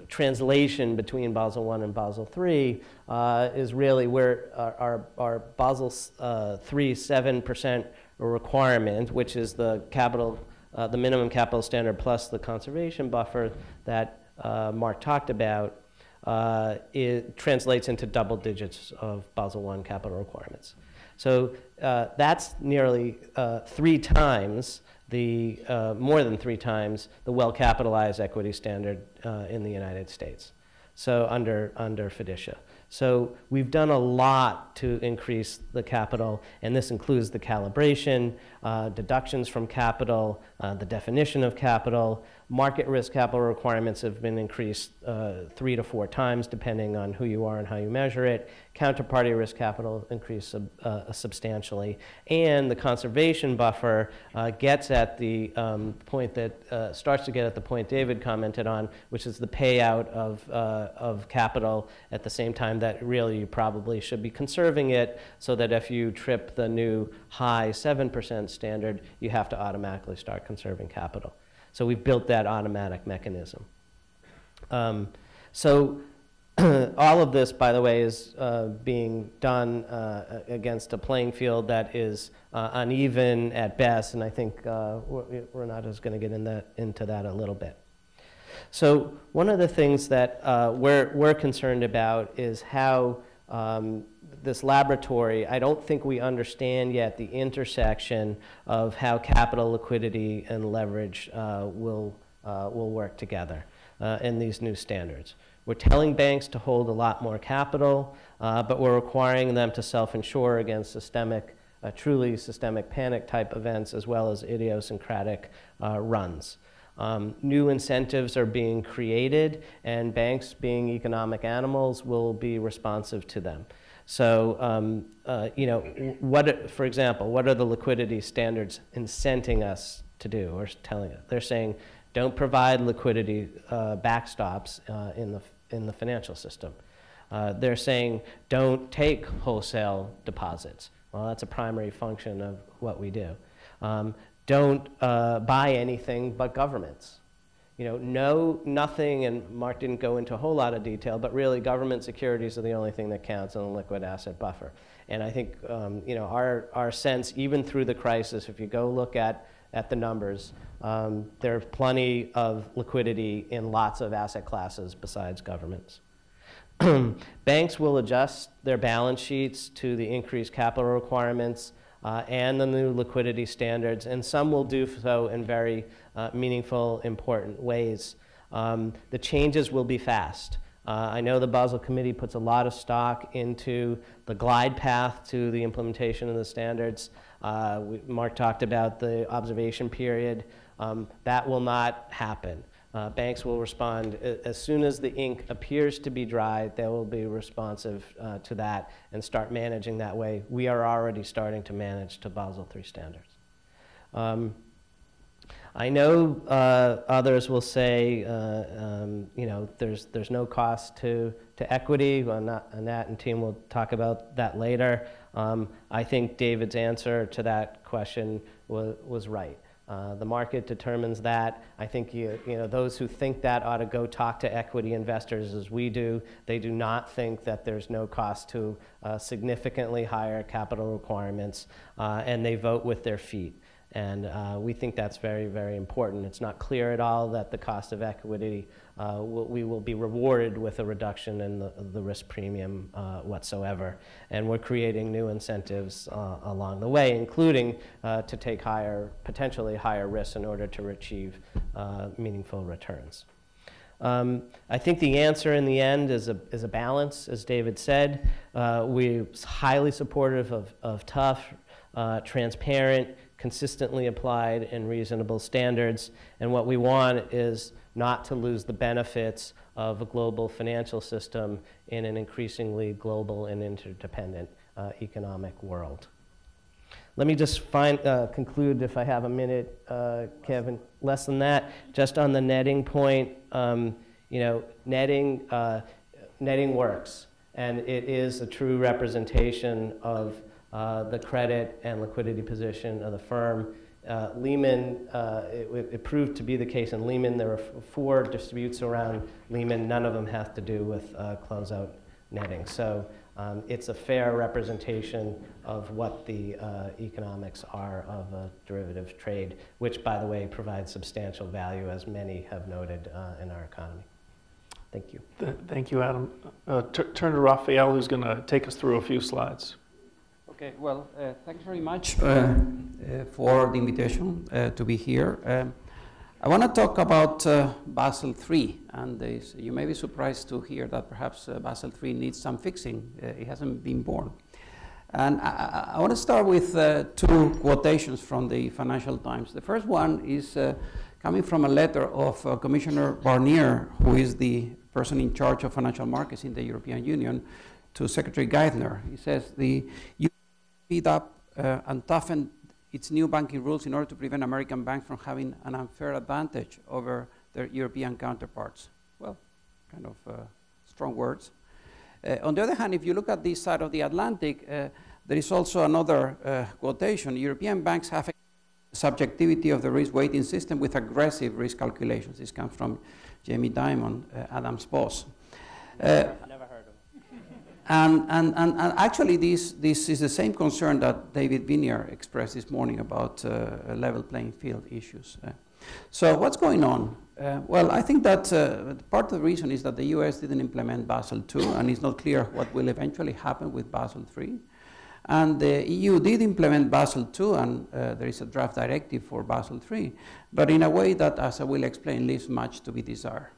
translation between Basel I and Basel III uh, is really where our, our, Basel uh, III 7% requirement, which is the capital, uh, the minimum capital standard plus the conservation buffer that uh, Mark talked about, uh, it translates into double digits of Basel I capital requirements. So uh, that's nearly three times the, uh, more than three times the well-capitalized equity standard uh, in the United States. So under, under FDICIA. So we've done a lot to increase the capital, and this includes the calibration, uh, deductions from capital, uh, the definition of capital, Market risk capital requirements have been increased uh, three to four times depending on who you are and how you measure it. Counterparty risk capital increased sub, uh, substantially. And the conservation buffer uh, gets at the um, point that uh, starts to get at the point David commented on, which is the payout of, uh, of capital at the same time that really you probably should be conserving it so that if you trip the new high 7% standard, you have to automatically start conserving capital. So we've built that automatic mechanism. Um, so (clears throat) all of this, by the way, is uh, being done uh, against a playing field that is uh, uneven at best, and I think uh, Renato's going to get in that, into that a little bit. So one of the things that uh, we're, we're concerned about is how um, this laboratory, I don't think we understand yet the intersection of how capital liquidity and leverage uh, will, uh, will work together uh, in these new standards. We're telling banks to hold a lot more capital, uh, but we're requiring them to self-insure against systemic, uh, truly systemic panic type events as well as idiosyncratic uh, runs. Um, new incentives are being created, and banks, being economic animals, will be responsive to them. So, um, uh, you know, what, for example, what are the liquidity standards incenting us to do or telling us? They're saying, don't provide liquidity uh, backstops uh, in, the, in the financial system. Uh, they're saying, don't take wholesale deposits. Well, that's a primary function of what we do. Um, don't uh, buy anything but governments you know, no, nothing, and Mark didn't go into a whole lot of detail, but really government securities are the only thing that counts in the liquid asset buffer. And I think, um, you know, our, our sense, even through the crisis, if you go look at, at the numbers, um, there's plenty of liquidity in lots of asset classes besides governments. (clears throat) Banks will adjust their balance sheets to the increased capital requirements uh, and the new liquidity standards, and some will do so in very uh, meaningful, important ways. Um, the changes will be fast. Uh, I know the Basel Committee puts a lot of stock into the glide path to the implementation of the standards. Uh, we, Mark talked about the observation period. Um, that will not happen. Uh, banks will respond as soon as the ink appears to be dry, they will be responsive uh, to that and start managing that way. We are already starting to manage to Basel III standards. Um, I know uh, others will say, uh, um, you know, there's, there's no cost to, to equity. Well, not, Anat and team will talk about that later. Um, I think David's answer to that question was, was right. Uh, the market determines that. I think you, you know, those who think that ought to go talk to equity investors as we do. They do not think that there's no cost to uh, significantly higher capital requirements, uh, and they vote with their feet. And uh, we think that's very, very important. It's not clear at all that the cost of equity, uh, we will be rewarded with a reduction in the, the risk premium uh, whatsoever. And we're creating new incentives uh, along the way, including uh, to take higher, potentially higher risks in order to achieve uh, meaningful returns. Um, I think the answer in the end is a, is a balance, as David said. Uh, we're highly supportive of, of tough, transparent, consistently applied, and reasonable standards. And what we want is not to lose the benefits of a global financial system in an increasingly global and interdependent uh, economic world. Let me just find, uh, conclude, if I have a minute, uh, Kevin, less than that, just on the netting point. Um, you know, netting, uh, netting works, and it is a true representation of uh, the credit and liquidity position of the firm. Uh, Lehman, uh, it, it, proved to be the case in Lehman. There were four disputes around Lehman. None of them have to do with closeout netting. So um, it's a fair representation of what the uh, economics are of a derivative trade, which, by the way, provides substantial value, as many have noted uh, in our economy. Thank you. Th thank you, Adam. Uh, turn to Rafael, who's going to take us through a few slides. Okay, well, uh, thanks very much uh, uh, for the invitation to be here. Um, I want to talk about uh, Basel III, and you may be surprised to hear that perhaps uh, Basel III needs some fixing. Uh, it hasn't been born. And I, I want to start with uh, two quotations from the Financial Times. The first one is uh, coming from a letter of uh, Commissioner Barnier, who is the person in charge of financial markets in the European Union, to Secretary Geithner. He says the speed up and toughen its new banking rules in order to prevent American banks from having an unfair advantage over their European counterparts. Well, kind of uh, strong words. Uh, on the other hand, if you look at this side of the Atlantic, uh, there is also another uh, quotation. European banks have a subjectivity of the risk weighting system with aggressive risk calculations. This comes from Jamie Dimon, uh, Adam's boss. Uh, and, and, and, and, actually, this, this is the same concern that David Viniar expressed this morning about uh, level playing field issues. Uh, so, what's going on? Uh, well, I think that uh, part of the reason is that the US didn't implement Basel II, and it's not clear what will eventually happen with Basel III. And the EU did implement Basel II, and uh, there is a draft directive for Basel III, but in a way that, as I will explain, leaves much to be desired.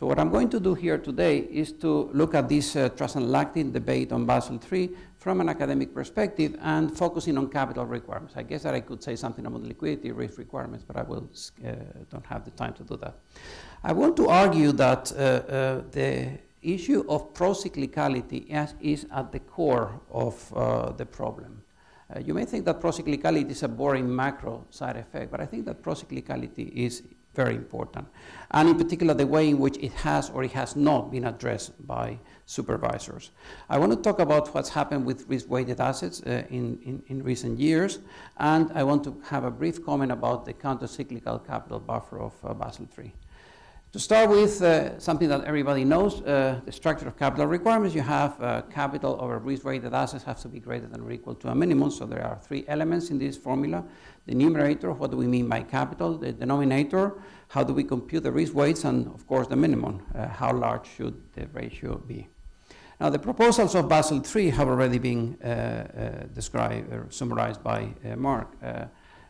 So what I'm going to do here today is to look at this uh, transatlantic debate on Basel III from an academic perspective and focusing on capital requirements. I guess that I could say something about liquidity risk requirements, but I will uh, don't have the time to do that. I want to argue that uh, uh the issue of procyclicality is, at the core of uh, the problem. Uh, you may think that procyclicality is a boring macro side effect, but I think that procyclicality is very important. And in particular, the way in which it has or it has not been addressed by supervisors. I want to talk about what's happened with risk-weighted assets uh, in, in, in, recent years, and I want to have a brief comment about the countercyclical capital buffer of uh, Basel III. To start with, uh, something that everybody knows, uh, the structure of capital requirements, you have uh, capital over risk-weighted assets have to be greater than or equal to a minimum, so there are three elements in this formula. The numerator, what do we mean by capital? The denominator, how do we compute the risk weights? And of course, the minimum, uh, how large should the ratio be? Now, the proposals of Basel III have already been uh, uh, described or summarized by Mark.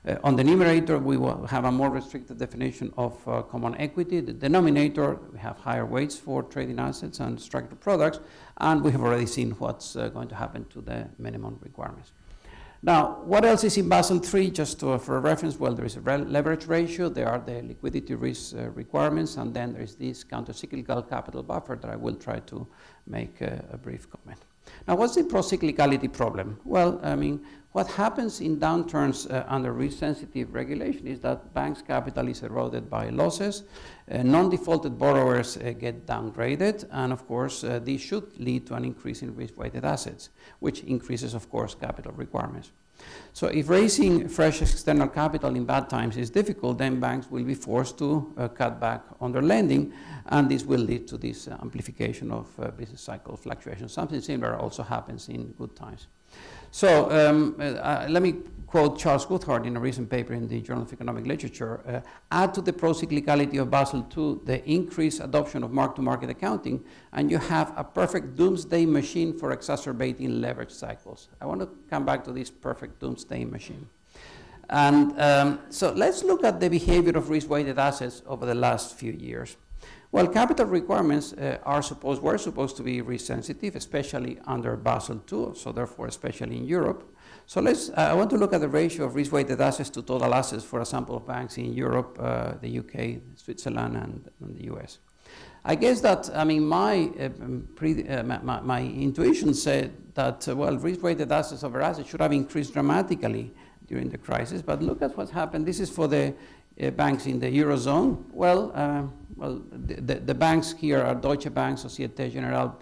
Uh, on the numerator, we will have a more restricted definition of uh, common equity. The denominator, we have higher weights for trading assets and structured products, and we have already seen what's uh, going to happen to the minimum requirements. Now, what else is in Basel III? Just to, for reference, well, there is a leverage ratio, there are the liquidity risk uh, requirements, and then there is this countercyclical capital buffer that I will try to make a brief comment. Now, what's the procyclicality problem? Well, I mean, what happens in downturns uh, under risk-sensitive regulation is that banks' capital is eroded by losses, uh, non-defaulted borrowers uh, get downgraded, and of course, uh, this should lead to an increase in risk-weighted assets, which increases, of course, capital requirements. So if raising fresh external capital in bad times is difficult, then banks will be forced to uh, cut back on their lending, and this will lead to this uh, amplification of uh, business cycle fluctuations. Something similar also happens in good times. So um, uh, let me quote Charles Goodhart in a recent paper in the Journal of Economic Literature. Uh, add to the procyclicality of Basel II the increased adoption of mark-to-market accounting, and you have a perfect doomsday machine for exacerbating leverage cycles. I want to come back to this perfect doomsday machine. And um, so let's look at the behavior of risk-weighted assets over the last few years. Well, capital requirements uh, are supposed, were supposed to be risk sensitive, especially under Basel II, so therefore especially in Europe. So let's, uh, I want to look at the ratio of risk-weighted assets to total assets for a sample of banks in Europe, uh, the UK, Switzerland, and, and, the US. I guess that, I mean, my, pre, uh, my, my, intuition said that, uh, well, risk-weighted assets over assets should have increased dramatically during the crisis, but look at what happened. This is for the uh, banks in the Eurozone. Well, well the, the, banks here are Deutsche Bank, Societe Generale,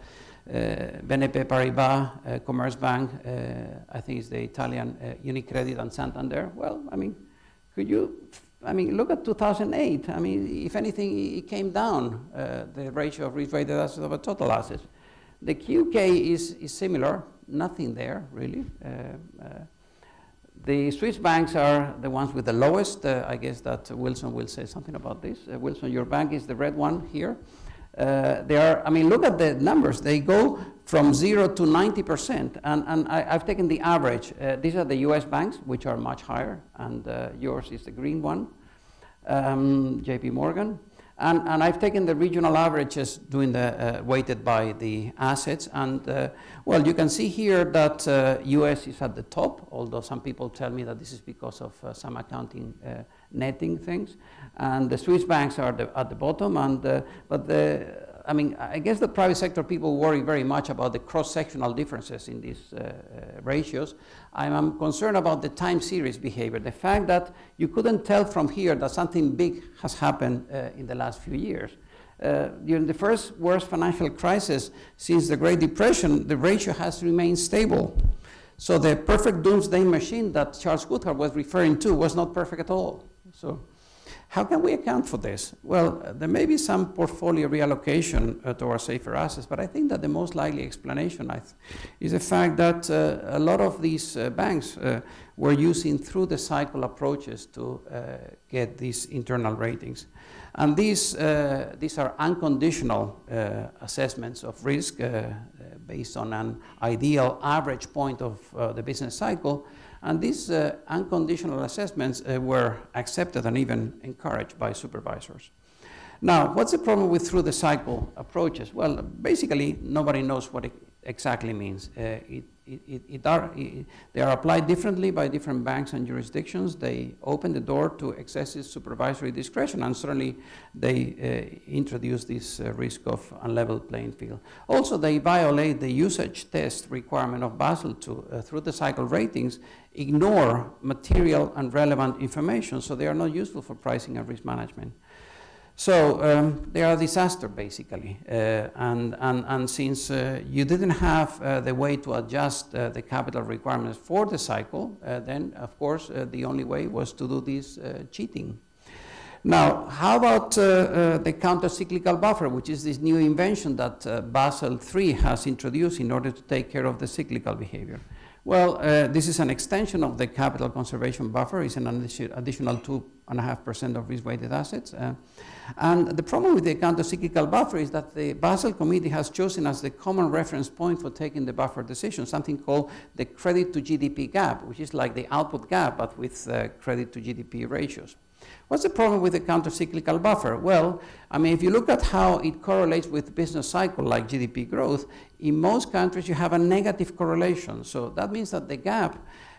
uh, BNP Paribas, uh, Commerzbank, uh, I think it's the Italian Unicredit and Santander. Well, I mean, could you, I mean, look at 2008. I mean, if anything, it came down, the ratio of risk-weighted assets over total assets. The UK is, is similar, nothing there, really. The Swiss banks are the ones with the lowest. Uh, I guess that Wilson will say something about this. Uh, Wilson, your bank is the red one here. Uh, they are, I mean, look at the numbers. They go from zero to 90%. And, and I, have taken the average. Uh, these are the US banks, which are much higher, and uh, yours is the green one, um, JP Morgan. And, and, I've taken the regional averages doing the uh, weighted by the assets. And uh, well, you can see here that uh, US is at the top, although some people tell me that this is because of uh, some accounting uh, netting things. And the Swiss banks are the, at the bottom. And, uh, but the, I mean, I guess the private sector people worry very much about the cross-sectional differences in these uh, uh, ratios. I'm, concerned about the time series behavior, the fact that you couldn't tell from here that something big has happened uh, in the last few years. Uh, during the first worst financial crisis since the Great Depression, the ratio has remained stable. So the perfect doomsday machine that Charles Goodhart was referring to was not perfect at all. So how can we account for this? Well, uh, there may be some portfolio reallocation uh, to our safer assets, but I think that the most likely explanation is the fact that uh, a lot of these uh, banks uh, were using through the cycle approaches to uh, get these internal ratings. And these, these are unconditional assessments of risk based on an ideal average point of the business cycle and these uh, unconditional assessments uh, were accepted and even encouraged by supervisors. Now, what's the problem with through the cycle approaches? Well, basically, nobody knows what it exactly means. Uh, it, it, it are, they are applied differently by different banks and jurisdictions. They open the door to excessive supervisory discretion, and certainly they uh, introduce this uh, risk of unlevel playing field. Also, they violate the usage test requirement of Basel II uh, through the cycle ratings, ignore material and relevant information, so they are not useful for pricing and risk management. So um, they are a disaster, basically. Uh, and, and, and since uh, you didn't have uh, the way to adjust uh, the capital requirements for the cycle, uh, then, of course, uh, the only way was to do this cheating. Now, how about the counter-cyclical buffer, which is this new invention that Basel III has introduced in order to take care of the cyclical behavior? Well, this is an extension of the capital conservation buffer. It's an additional 2.5% of risk-weighted assets. And the problem with the counter-cyclical buffer is that the Basel Committee has chosen as the common reference point for taking the buffer decision something called the credit to GDP gap, which is like the output gap, but with uh, credit to GDP ratios. What's the problem with the counter-cyclical buffer? Well, I mean, if you look at how it correlates with business cycle like GDP growth, in most countries you have a negative correlation. So that means that the gap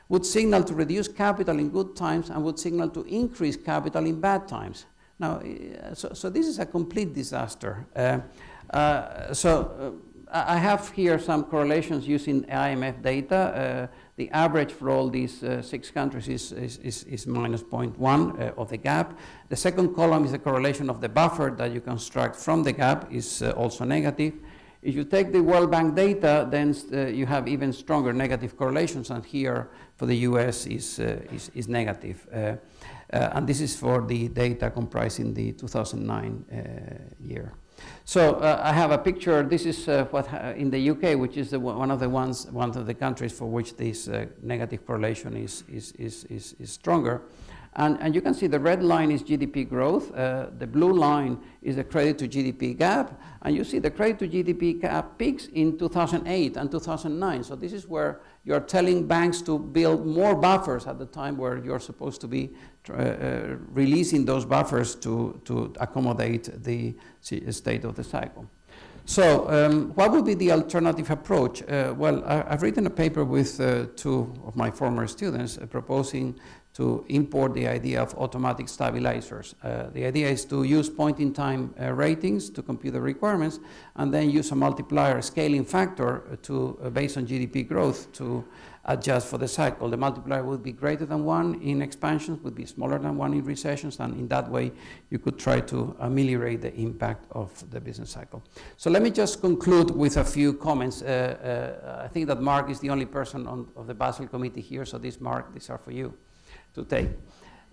would signal to reduce capital in good times and would signal to increase capital in bad times. Now, uh, so, so this is a complete disaster. Uh, uh, so uh, I have here some correlations using IMF data. Uh, the average for all these uh, six countries is, is, is, is minus 0.1 of the gap. The second column is the correlation of the buffer that you construct from the gap is also negative. If you take the World Bank data, then you have even stronger negative correlations, and here for the US is, is, is negative. Uh, and this is for the data comprising the 2009 uh, year. So uh, I have a picture. This is uh, what in the UK, which is the, one of the ones, one of the countries for which this uh, negative correlation is, is, is, is, is stronger. And, and you can see the red line is GDP growth, uh, the blue line is the credit to GDP gap, and you see the credit to GDP gap peaks in 2008 and 2009. So this is where you're telling banks to build more buffers at the time where you're supposed to be uh, uh, releasing those buffers to, to accommodate the state of the cycle. So, um, what would be the alternative approach? Uh, well, I, have written a paper with uh, two of my former students uh, proposing to import the idea of automatic stabilizers. Uh, the idea is to use point-in-time uh, ratings to compute the requirements, and then use a multiplier scaling factor to, uh, based on GDP growth to adjust for the cycle. The multiplier would be greater than one in expansions, would be smaller than one in recessions, and in that way you could try to ameliorate the impact of the business cycle. So let me just conclude with a few comments. Uh, uh, I think that Mark is the only person on, of the Basel Committee here, so these, Mark, these are for you to take.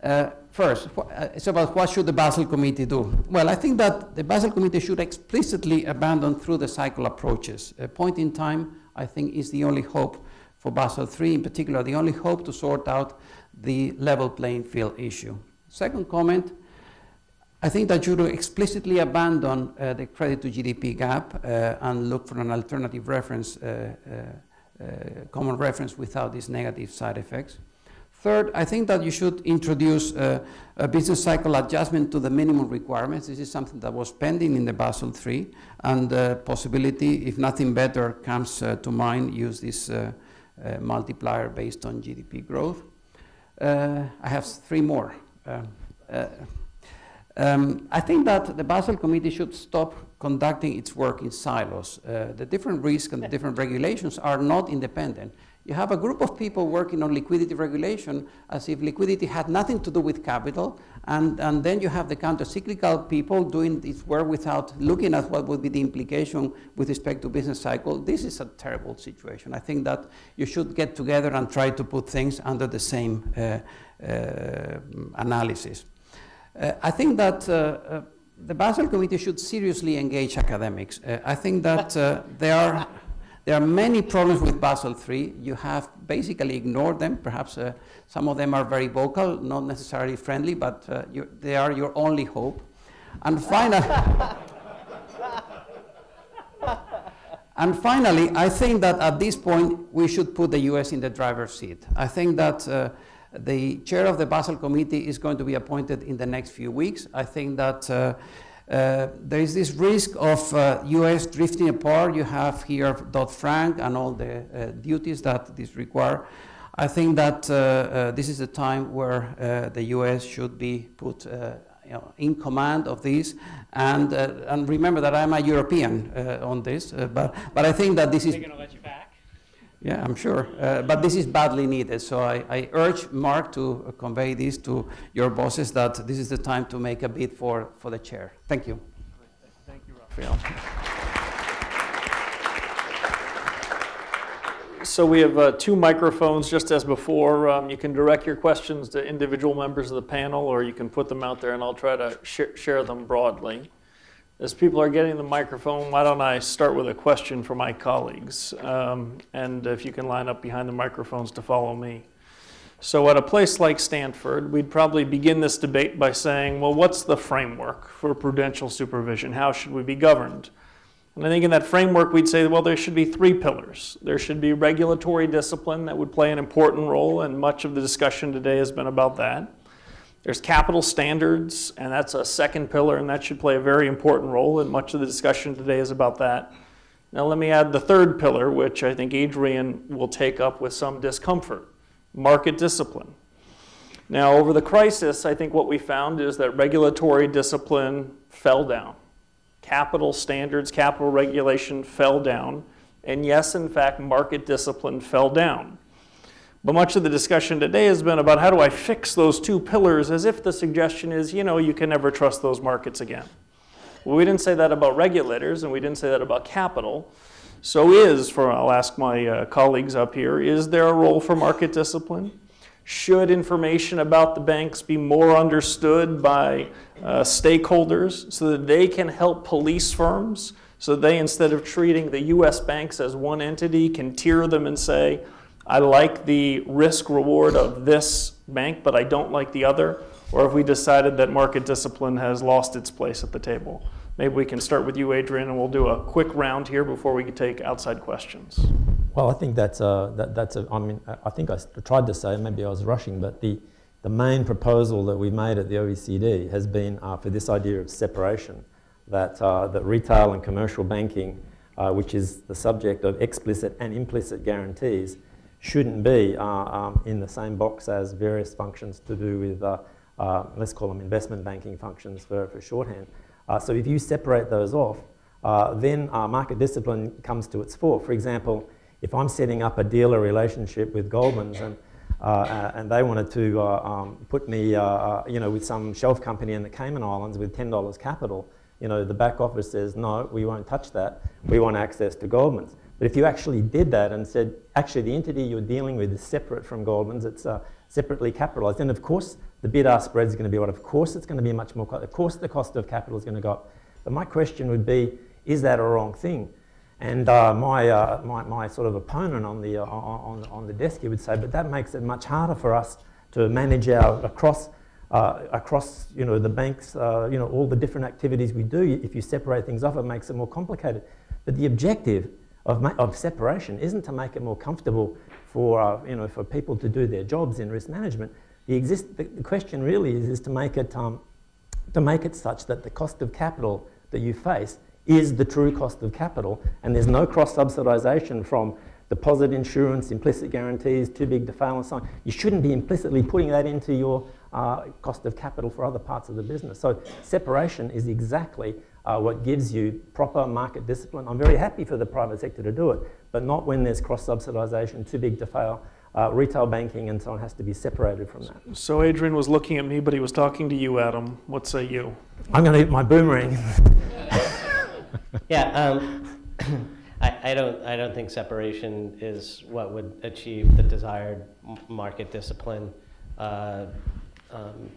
Uh, first, uh, it's about what should the Basel Committee do? Well, I think that the Basel Committee should explicitly abandon through the cycle approaches. A point in time, I think, is the only hope for Basel III, in particular, the only hope to sort out the level playing field issue. Second comment, I think that you should explicitly abandon uh, the credit to GDP gap uh, and look for an alternative reference, uh, uh, common reference without these negative side effects. Third, I think that you should introduce a, a, business cycle adjustment to the minimum requirements. This is something that was pending in the Basel III, and the possibility, if nothing better comes uh, to mind, use this uh, uh, multiplier based on GDP growth. Uh, I have three more. Uh, um, I think that the Basel Committee should stop conducting its work in silos. Uh, the different risks and the different regulations are not independent. You have a group of people working on liquidity regulation as if liquidity had nothing to do with capital, and, and then you have the counter-cyclical people doing this work without looking at what would be the implication with respect to business cycle. This is a terrible situation. I think that you should get together and try to put things under the same uh, uh, analysis. Uh, I think that uh, uh, the Basel Committee should seriously engage academics. Uh, I think that there are there are many problems with Basel III. You have basically ignored them. Perhaps uh, some of them are very vocal, not necessarily friendly, but uh, you, they are your only hope. And finally, (laughs) and finally, I think that at this point we should put the US in the driver's seat. I think that uh, the chair of the Basel Committee is going to be appointed in the next few weeks. I think that uh, there is this risk of uh, US drifting apart. You have here Dodd-Frank and all the uh, duties that this require. I think that uh, uh, this is a time where the US should be put you know, in command of this. And, and remember that I'm a European on this, but, but I think that this is... Yeah, I'm sure. Uh, but this is badly needed. So I, I, urge Mark to convey this to your bosses that this is the time to make a bid for, for the chair. Thank you. Thank you, Rafael. So we have uh, two microphones just as before. Um, you can direct your questions to individual members of the panel or you can put them out there and I'll try to sh share them broadly. As people are getting the microphone, why don't I start with a question for my colleagues? Um, and if you can line up behind the microphones to follow me. So, at a place like Stanford, we'd probably begin this debate by saying, well, what's the framework for prudential supervision? How should we be governed? And I think in that framework, we'd say, well, there should be three pillars. There should be regulatory discipline that would play an important role, and much of the discussion today has been about that. There's capital standards, and that's a second pillar, and that should play a very important role, and much of the discussion today is about that. Now, let me add the third pillar, which I think Adrian will take up with some discomfort market discipline. Now, over the crisis, I think what we found is that regulatory discipline fell down. Capital standards, capital regulation fell down. And yes, in fact, market discipline fell down. But much of the discussion today has been about how do I fix those two pillars as if the suggestion is, you know, you can never trust those markets again. Well, we didn't say that about regulators and we didn't say that about capital. So is, for I'll ask my uh, colleagues up here, is there a role for market discipline? Should information about the banks be more understood by uh, stakeholders so that they can help police firms? So they, instead of treating the US banks as one entity, can tier them and say, I like the risk reward of this bank, but I don't like the other, or if we decided that market discipline has lost its place at the table. Maybe we can start with you, Adrian, and we'll do a quick round here before we take outside questions. Well, I think that's a, that, that's a, I mean, I- I think I tried to say, maybe I was rushing, but the, the main proposal that we made at the OECD has been uh, for this idea of separation, that, uh, that retail and commercial banking, uh, which is the subject of explicit and implicit guarantees, shouldn't be uh, um, in the same box as various functions to do with, uh, uh, let's call them investment banking functions for, for shorthand. Uh, so if you separate those off, uh, then uh, market discipline comes to its fore. For example, if I'm setting up a dealer relationship with Goldman's and, and they wanted to um, put me, you know, with some shelf company in the Cayman Islands with $10 capital, you know, the back office says, no, we won't touch that. We want access to Goldman's. But if you actually did that and said, actually, the entity you're dealing with is separate from Goldman's, it's uh, separately capitalized, then of course the bid ask spread is going to be what? Of course it's going to be much more, of course the cost of capital is going to go up. But my question would be, is that a wrong thing? And uh, my, uh, my, my sort of opponent on the, uh, on, on the desk here would say, but that makes it much harder for us to manage our across, uh, across you know, the banks, uh, you know, all the different activities we do. If you separate things off, it makes it more complicated. But the objective of, of separation isn't to make it more comfortable for, uh, you know, for people to do their jobs in risk management. The, exist- the, question really is, is to make it um, to make it such that the cost of capital that you face is the true cost of capital and there's no cross subsidisation from deposit insurance, implicit guarantees, too big to fail, and so on. You shouldn't be implicitly putting that into your uh, cost of capital for other parts of the business. So, separation is exactly uh, what gives you proper market discipline. I'm very happy for the private sector to do it, but not when there's cross subsidisation, too big to fail. Uh, retail banking and so on has to be separated from that. So Adrian was looking at me, but he was talking to you, Adam. What say you? I'm going to eat my boomerang. (laughs) Yeah, um, (clears throat) I, I don't, I don't think separation is what would achieve the desired market discipline. Uh, um,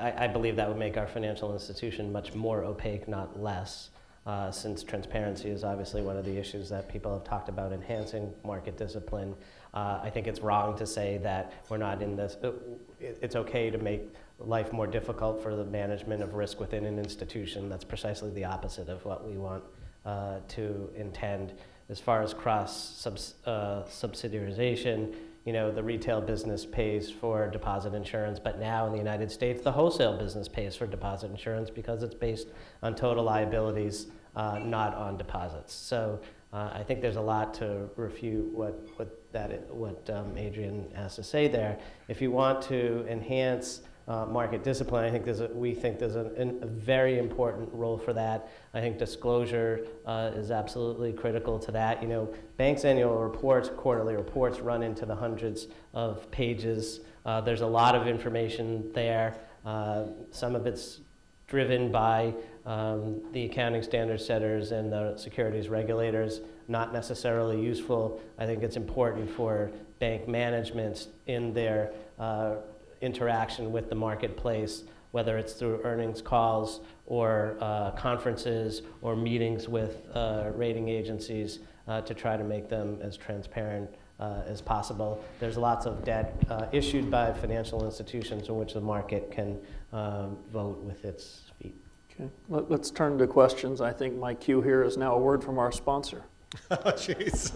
I, I believe that would make our financial institution much more opaque, not less, uh, since transparency is obviously one of the issues that people have talked about enhancing market discipline. Uh, I think it's wrong to say that we're not in this, uh, it- it's okay to make life more difficult for the management of risk within an institution. That's precisely the opposite of what we want uh, to intend. As far as cross subs, uh, subsidiarization, you know, the retail business pays for deposit insurance, but now in the United States, the wholesale business pays for deposit insurance because it's based on total liabilities, uh, not on deposits. So uh, I think there's a lot to refute what, what, that what um, Adrian has to say there. If you want to enhance uh, market discipline, I think there's a, we think there's a, very important role for that. I think disclosure uh, is absolutely critical to that. You know, banks' annual reports, quarterly reports run into the hundreds of pages. Uh, there's a lot of information there. Uh, some of it's driven by um, the accounting standard setters and the securities regulators, not necessarily useful. I think it's important for bank managements in their uh, interaction with the marketplace, whether it's through earnings calls or uh, conferences or meetings with uh, rating agencies, uh, to try to make them as transparent uh, as possible. There's lots of debt uh, issued by financial institutions in which the market can um, vote with its feet. Okay, Let, us turn to questions. I think my cue here is now a word from our sponsor. (laughs) Oh, jeez.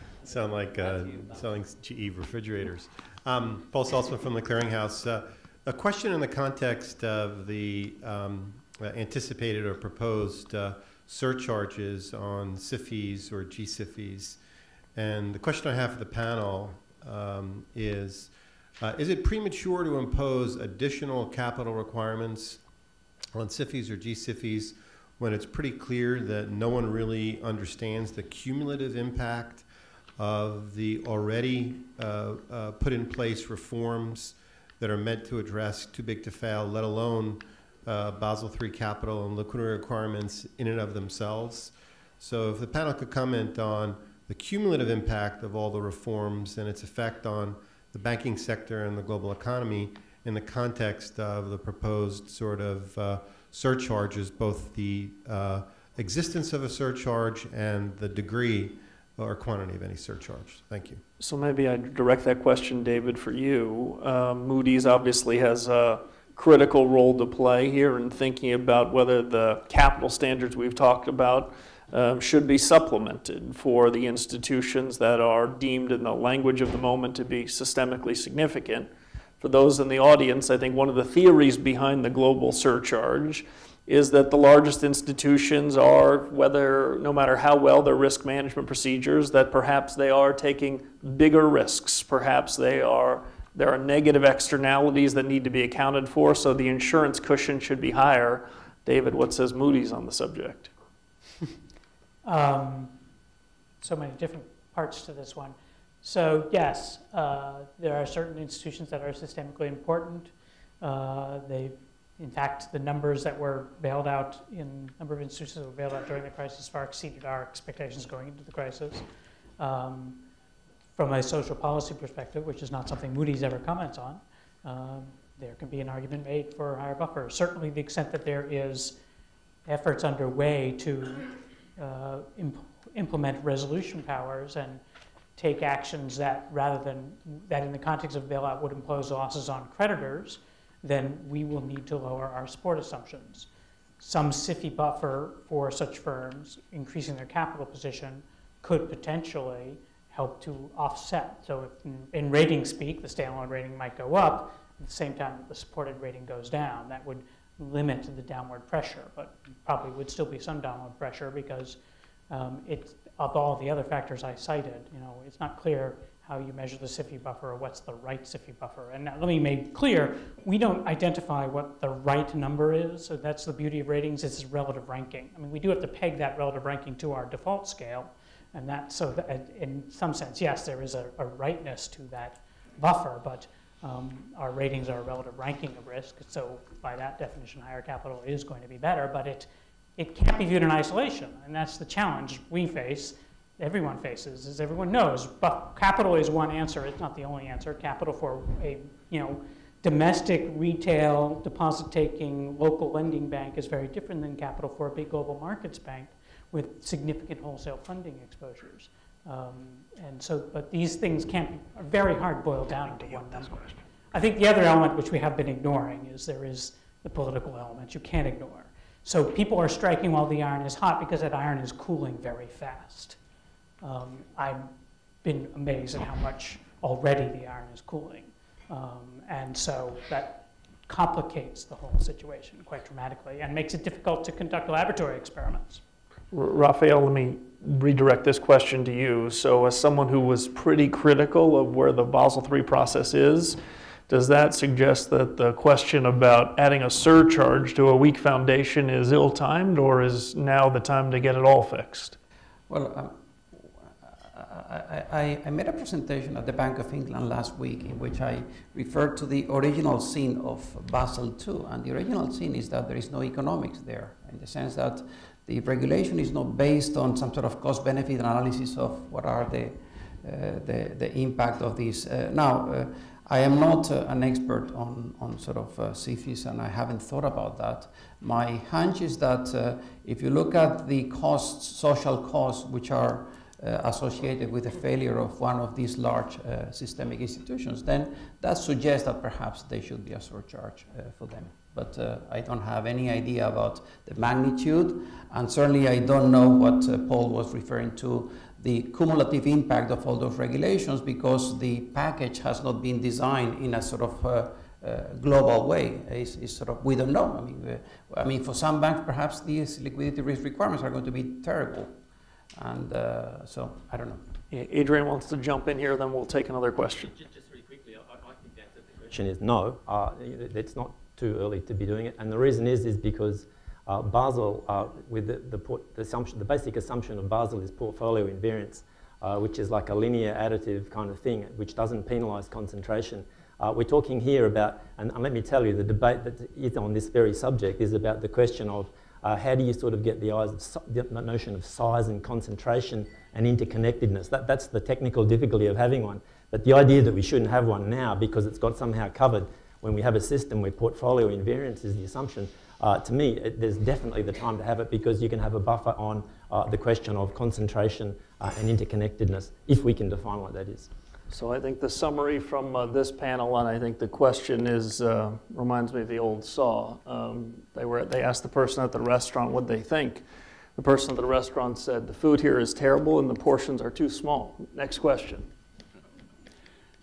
(laughs) Sound like uh, selling GE refrigerators. Um, Paul Saltzman from the Clearinghouse. Uh, a question in the context of the um, uh, anticipated or proposed uh, surcharges on SIFIs or GSIFIs. And the question I have for the panel um, is, uh, is it premature to impose additional capital requirements on SIFIs or GSIFIs when it's pretty clear that no one really understands the cumulative impact of the already uh, uh, put in place reforms that are meant to address too big to fail, let alone uh, Basel III capital and liquidity requirements in and of themselves. So, if the panel could comment on the cumulative impact of all the reforms and its effect on the banking sector and the global economy in the context of the proposed sort of uh, surcharges, both the uh, existence of a surcharge and the degree or quantity of any surcharge. Thank you. So maybe I direct that question, David, for you. Uh, Moody's obviously has a critical role to play here in thinking about whether the capital standards we've talked about um, should be supplemented for the institutions that are deemed in the language of the moment to be systemically significant. For those in the audience, I think one of the theories behind the global surcharge is that the largest institutions are, whether, no matter how well their risk management procedures, that perhaps they are taking bigger risks. Perhaps they are, there are negative externalities that need to be accounted for, so the insurance cushion should be higher. David, what says Moody's on the subject? (laughs) Um, so many different parts to this one. So yes, uh, there are certain institutions that are systemically important. Uh, they, in fact, the numbers that were bailed out in number of institutions that were bailed out during the crisis far exceeded our expectations going into the crisis. Um, from a social policy perspective, which is not something Moody's ever comments on, um, there can be an argument made for higher buffers. Certainly, the extent that there is efforts underway to uh, imp- implement resolution powers and take actions that, rather than, that in the context of bailout would impose losses on creditors, then we will need to lower our support assumptions. Some SIFI buffer for such firms, increasing their capital position, could potentially help to offset. So in rating speak, the standalone rating might go up, at the same time that the supported rating goes down. That would limit the downward pressure, but probably would still be some downward pressure because um, it's, of all the other factors I cited, you know, it's not clear how you measure the SIFI buffer or what's the right SIFI buffer. And let me make clear, we don't identify what the right number is. So that's the beauty of ratings, it's relative ranking. I mean, we do have to peg that relative ranking to our default scale. And that, so that in some sense, yes, there is a, a rightness to that buffer, but um, our ratings are a relative ranking of risk. So by that definition, higher capital is going to be better, but it, it can't be viewed in isolation. And that's the challenge we face, everyone faces, as everyone knows. But capital is one answer, it's not the only answer. Capital for a, you know, domestic retail deposit taking local lending bank is very different than capital for a big global markets bank with significant wholesale funding exposures. Um, and so, but these things can't be, are very hard to boil down into one number. I think the other element which we have been ignoring is there is the political element you can't ignore. So people are striking while the iron is hot because that iron is cooling very fast. Um, I've been amazed at how much already the iron is cooling. Um, and so that complicates the whole situation quite dramatically and makes it difficult to conduct laboratory experiments. Rafael, let me redirect this question to you. So, as someone who was pretty critical of where the Basel III process is, does that suggest that the question about adding a surcharge to a weak foundation is ill timed, or is now the time to get it all fixed? Well, um, I, I, made a presentation at the Bank of England last week in which I referred to the original scene of Basel II. And the original scene is that there is no economics there, in the sense that the regulation is not based on some sort of cost benefit analysis of what are the, uh, the, the, impact of these. Uh, now, uh, I am not uh, an expert on, on sort of uh, SIFIs and I haven't thought about that. My hunch is that uh, if you look at the costs, social costs, which are associated with the failure of one of these large uh, systemic institutions, then that suggests that perhaps there should be a surcharge uh, for them. But uh, I don't have any idea about the magnitude, and certainly I don't know what uh, Paul was referring to the cumulative impact of all those regulations because the package has not been designed in a sort of uh, uh, global way. It's, sort of we don't know. I mean, uh, I mean, for some banks, perhaps these liquidity risk requirements are going to be terrible, and uh, so I don't know. Adrian wants to jump in here, then we'll take another question. Just, just really quickly, I, I think the answer to the question is no. Uh, it's not too early to be doing it, and the reason is is because uh, Basel, uh, with the, the, port, the, assumption, the basic assumption of Basel is portfolio invariance, uh, which is like a linear additive kind of thing, which doesn't penalise concentration. Uh, we're talking here about, and, and, let me tell you, the debate that is on this very subject is about the question of uh, how do you sort of get the, eyes of, the notion of size and concentration and interconnectedness. That, that's the technical difficulty of having one. But the idea that we shouldn't have one now because it's got somehow covered when we have a system where portfolio invariance is the assumption, uh, to me, it, there's definitely the time to have it because you can have a buffer on uh, the question of concentration uh, and interconnectedness, if we can define what that is. So I think the summary from uh, this panel, and I think the question is, uh, reminds me of the old saw. Um, they, were, they asked the person at the restaurant what they think. The person at the restaurant said, the food here is terrible and the portions are too small. Next question.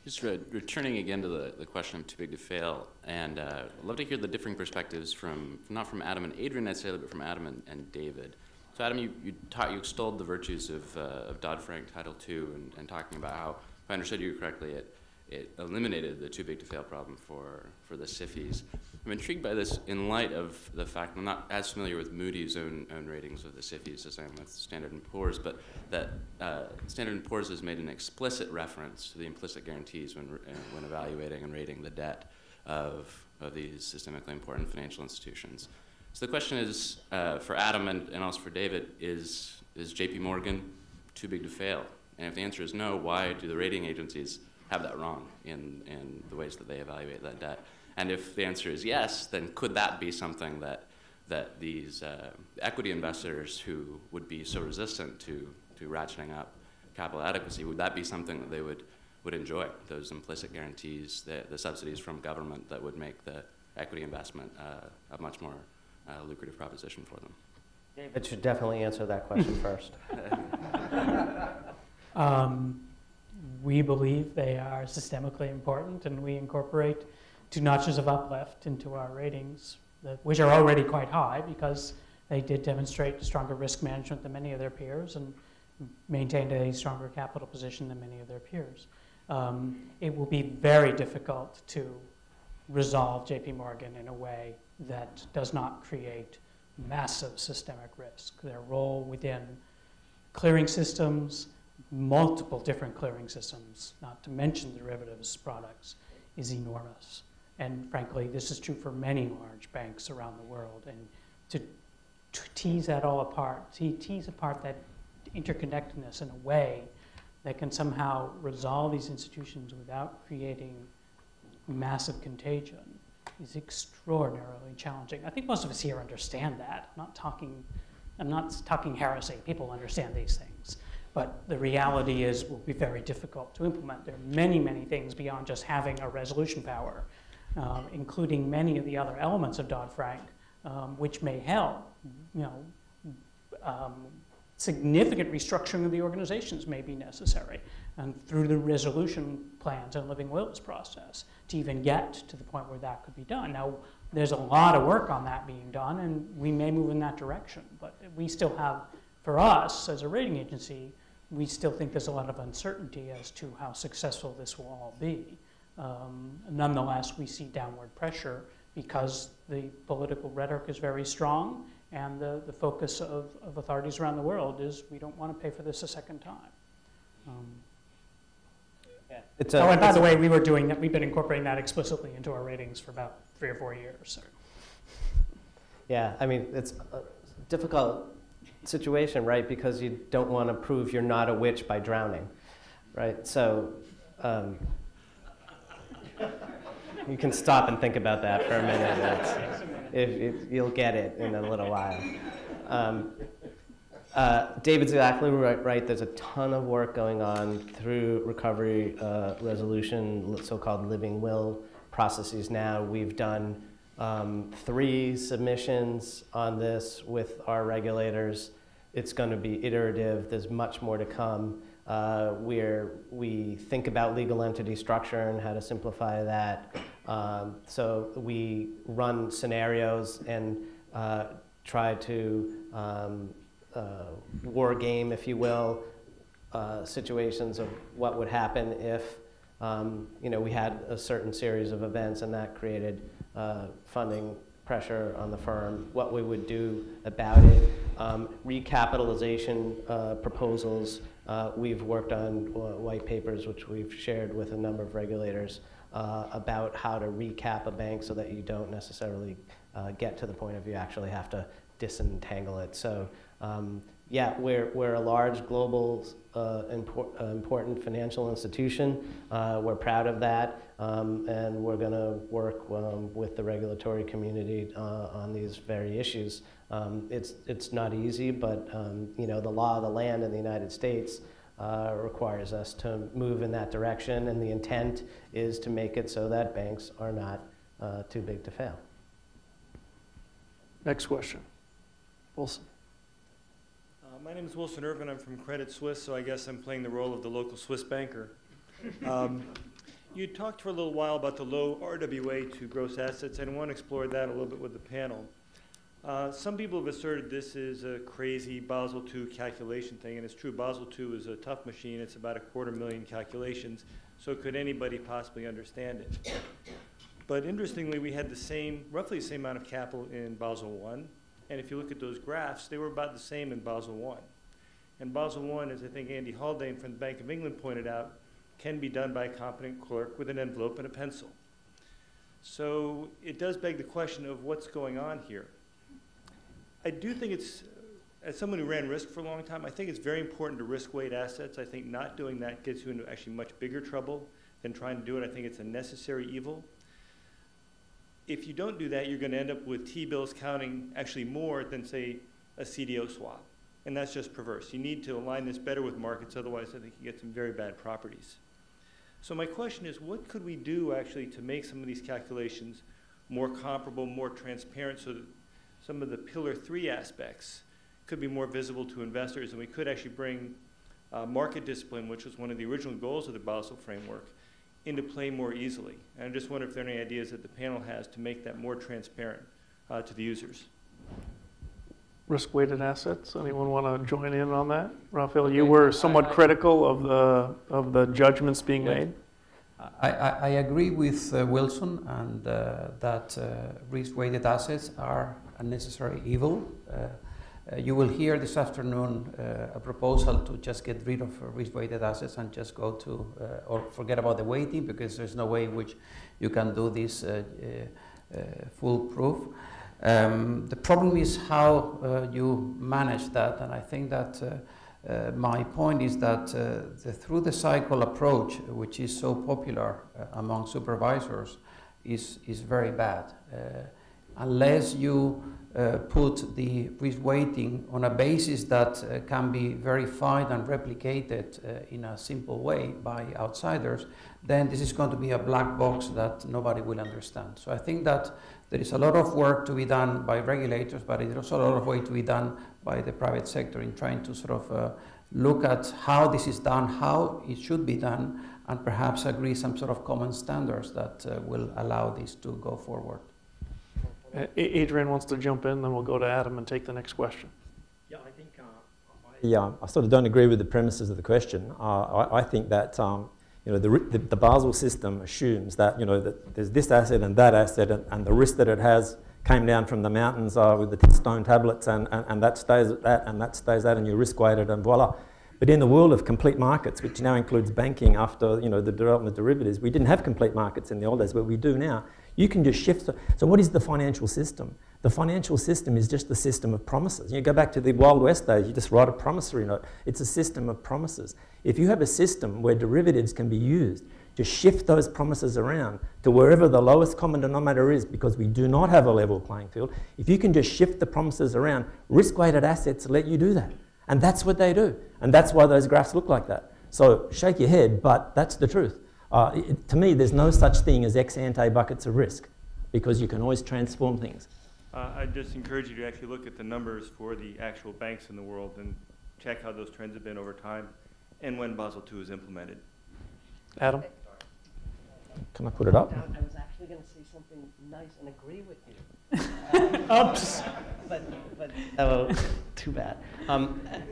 Just re- returning again to the, the question of too big to fail, and uh, I'd love to hear the differing perspectives from, not from Adam and Adrian necessarily, but from Adam and, and David. So Adam, you, you, taught, you extolled the virtues of, uh, of Dodd-Frank Title II and, and talking about how, if I understood you correctly, it, it eliminated the too big to fail problem for, for the SIFIs. I'm intrigued by this in light of the fact I'm not as familiar with Moody's own, own ratings of the SIFIs as I am with Standard & Poor's, but that uh, Standard & Poor's has made an explicit reference to the implicit guarantees when, uh, when evaluating and rating the debt of, of these systemically important financial institutions. So the question is, uh, for Adam and, and also for David, is, is JP Morgan too big to fail? And if the answer is no, why do the rating agencies have that wrong in, in the ways that they evaluate that debt? And if the answer is yes, then could that be something that, that these uh, equity investors who would be so resistant to, to ratcheting up capital adequacy, would that be something that they would, would enjoy? Those implicit guarantees, the, the subsidies from government that would make the equity investment uh, a much more uh, lucrative proposition for them. David should definitely answer that question first. (laughs) Um, we believe they are systemically important, and we incorporate two notches of uplift into our ratings, which are already quite high because they did demonstrate stronger risk management than many of their peers and maintained a stronger capital position than many of their peers. Um, it will be very difficult to resolve JP Morgan in a way that does not create massive systemic risk. Their role within clearing systems, multiple different clearing systems, not to mention derivatives products, is enormous. And frankly, this is true for many large banks around the world. And to, to tease that all apart, to tease apart that interconnectedness in a way that can somehow resolve these institutions without creating massive contagion is extraordinarily challenging. I think most of us here understand that. I'm not talking, I'm not talking heresy. People understand these things. But the reality is will be very difficult to implement. There are many, many things beyond just having a resolution power, um, including many of the other elements of Dodd-Frank, um, which may help. You know, um, significant restructuring of the organizations may be necessary, and through the resolution plans and living wills process to even get to the point where that could be done. Now, there's a lot of work on that being done, and we may move in that direction, but we still have, for us as a rating agency, we still think there's a lot of uncertainty as to how successful this will all be. Um, nonetheless, we see downward pressure because the political rhetoric is very strong and the, the focus of, of authorities around the world is we don't want to pay for this a second time. Um, It's oh, and by the way, we were doing that, we've been incorporating that explicitly into our ratings for about three or four years. So. yeah, I mean, it's a difficult situation, right? Because you don't want to prove you're not a witch by drowning, right? So um, you can stop and think about that for a minute. If, if, you'll get it in a little while. Um, uh, David's exactly right, right. There's a ton of work going on through recovery uh, resolution, so-called living will processes now. We've done um, three submissions on this with our regulators. It's going to be iterative. There's much more to come. Uh, we think about legal entity structure and how to simplify that. Um, so we run scenarios and uh, try to um, uh, war game, if you will, uh, situations of what would happen if um, you know we had a certain series of events and that created uh, funding pressure on the firm, what we would do about it, um, recapitalization uh, proposals. Uh, we've worked on uh, white papers, which we've shared with a number of regulators, uh, about how to recap a bank so that you don't necessarily uh, get to the point of you actually have to disentangle it. So um, yeah, we're, we're a large global uh, uh, important financial institution. Uh, we're proud of that, um, and we're going to work um, with the regulatory community uh, on these very issues. Um, it's, it's not easy, but um, you know the law of the land in the United States uh, requires us to move in that direction, and the intent is to make it so that banks are not uh, too big to fail. Next question. Wilson. My name is Wilson Irvin. I'm from Credit Suisse, so I guess I'm playing the role of the local Swiss banker. Um, you talked for a little while about the low RWA to gross assets, and I want to explore that a little bit with the panel. Uh, some people have asserted this is a crazy Basel II calculation thing, and it's true. Basel II is a tough machine. It's about a quarter million calculations, so could anybody possibly understand it? But interestingly, we had the same, roughly the same amount of capital in Basel I, and if you look at those graphs, they were about the same in Basel I. And Basel I, as I think Andy Haldane from the Bank of England pointed out, can be done by a competent clerk with an envelope and a pencil. So it does beg the question of what's going on here. I do think it's, as someone who ran risk for a long time, I think it's very important to risk weight assets. I think not doing that gets you into actually much bigger trouble than trying to do it. I think it's a necessary evil. If you don't do that, you're going to end up with T-bills counting actually more than, say, a CDO swap. And that's just perverse. You need to align this better with markets, otherwise I think you get some very bad properties. So my question is, what could we do actually to make some of these calculations more comparable, more transparent, so that some of the pillar three aspects could be more visible to investors, and we could actually bring uh, market discipline, which was one of the original goals of the Basel framework, into play more easily. And I just wonder if there are any ideas that the panel has to make that more transparent uh, to the users. Risk-weighted assets. Anyone want to join in on that? Rafael, you were somewhat critical of the, of the judgments being Yeah. made. I, I, I agree with uh, Wilson and uh, that uh, risk-weighted assets are a necessary evil. Uh, you will hear this afternoon uh, a proposal to just get rid of uh, risk-weighted assets and just go to, or forget about the weighting because there's no way in which you can do this foolproof. Um, the problem is how uh, you manage that, and I think that uh, uh, my point is that the through the cycle approach, which is so popular among supervisors, is, is very bad. Unless you uh, put the risk weighting on a basis that uh, can be verified and replicated uh, in a simple way by outsiders, then this is going to be a black box that nobody will understand. So I think that there is a lot of work to be done by regulators, but there's also a lot of work to be done by the private sector in trying to sort of uh, look at how this is done, how it should be done, and perhaps agree some sort of common standards that uh, will allow this to go forward. Uh, A- Adrian wants to jump in, then we'll go to Adam and take the next question. Yeah, I think uh, I, I sort of don't agree with the premises of the question. Uh, I, I think that um, you know the, the, the Basel system assumes that you know that there's this asset and that asset, and, and the risk that it has came down from the mountains uh, with the stone tablets, and, and, and that stays at that, and that stays that, and you risk weighted, and voila. But in the world of complete markets, which now includes banking after you know the development of derivatives, we didn't have complete markets in the old days, but we do now. You can just shift. The, so what is the financial system? The financial system is just the system of promises. You go back to the Wild West days, you just write a promissory note. It's a system of promises. If you have a system where derivatives can be used to shift those promises around to wherever the lowest common denominator is, because we do not have a level playing field, if you can just shift the promises around, risk weighted assets let you do that. And that's what they do. And that's why those graphs look like that. So shake your head, but that's the truth. Uh, it, to me, there's no such thing as ex ante buckets of risk because you can always transform things. Uh, I just encourage you to actually look at the numbers for the actual banks in the world and check how those trends have been over time and when Basel II is implemented. Adam? Can I put it up? I was actually going to say something nice and agree with you. (laughs) Oops. But, but Oh, too bad. Um, (laughs)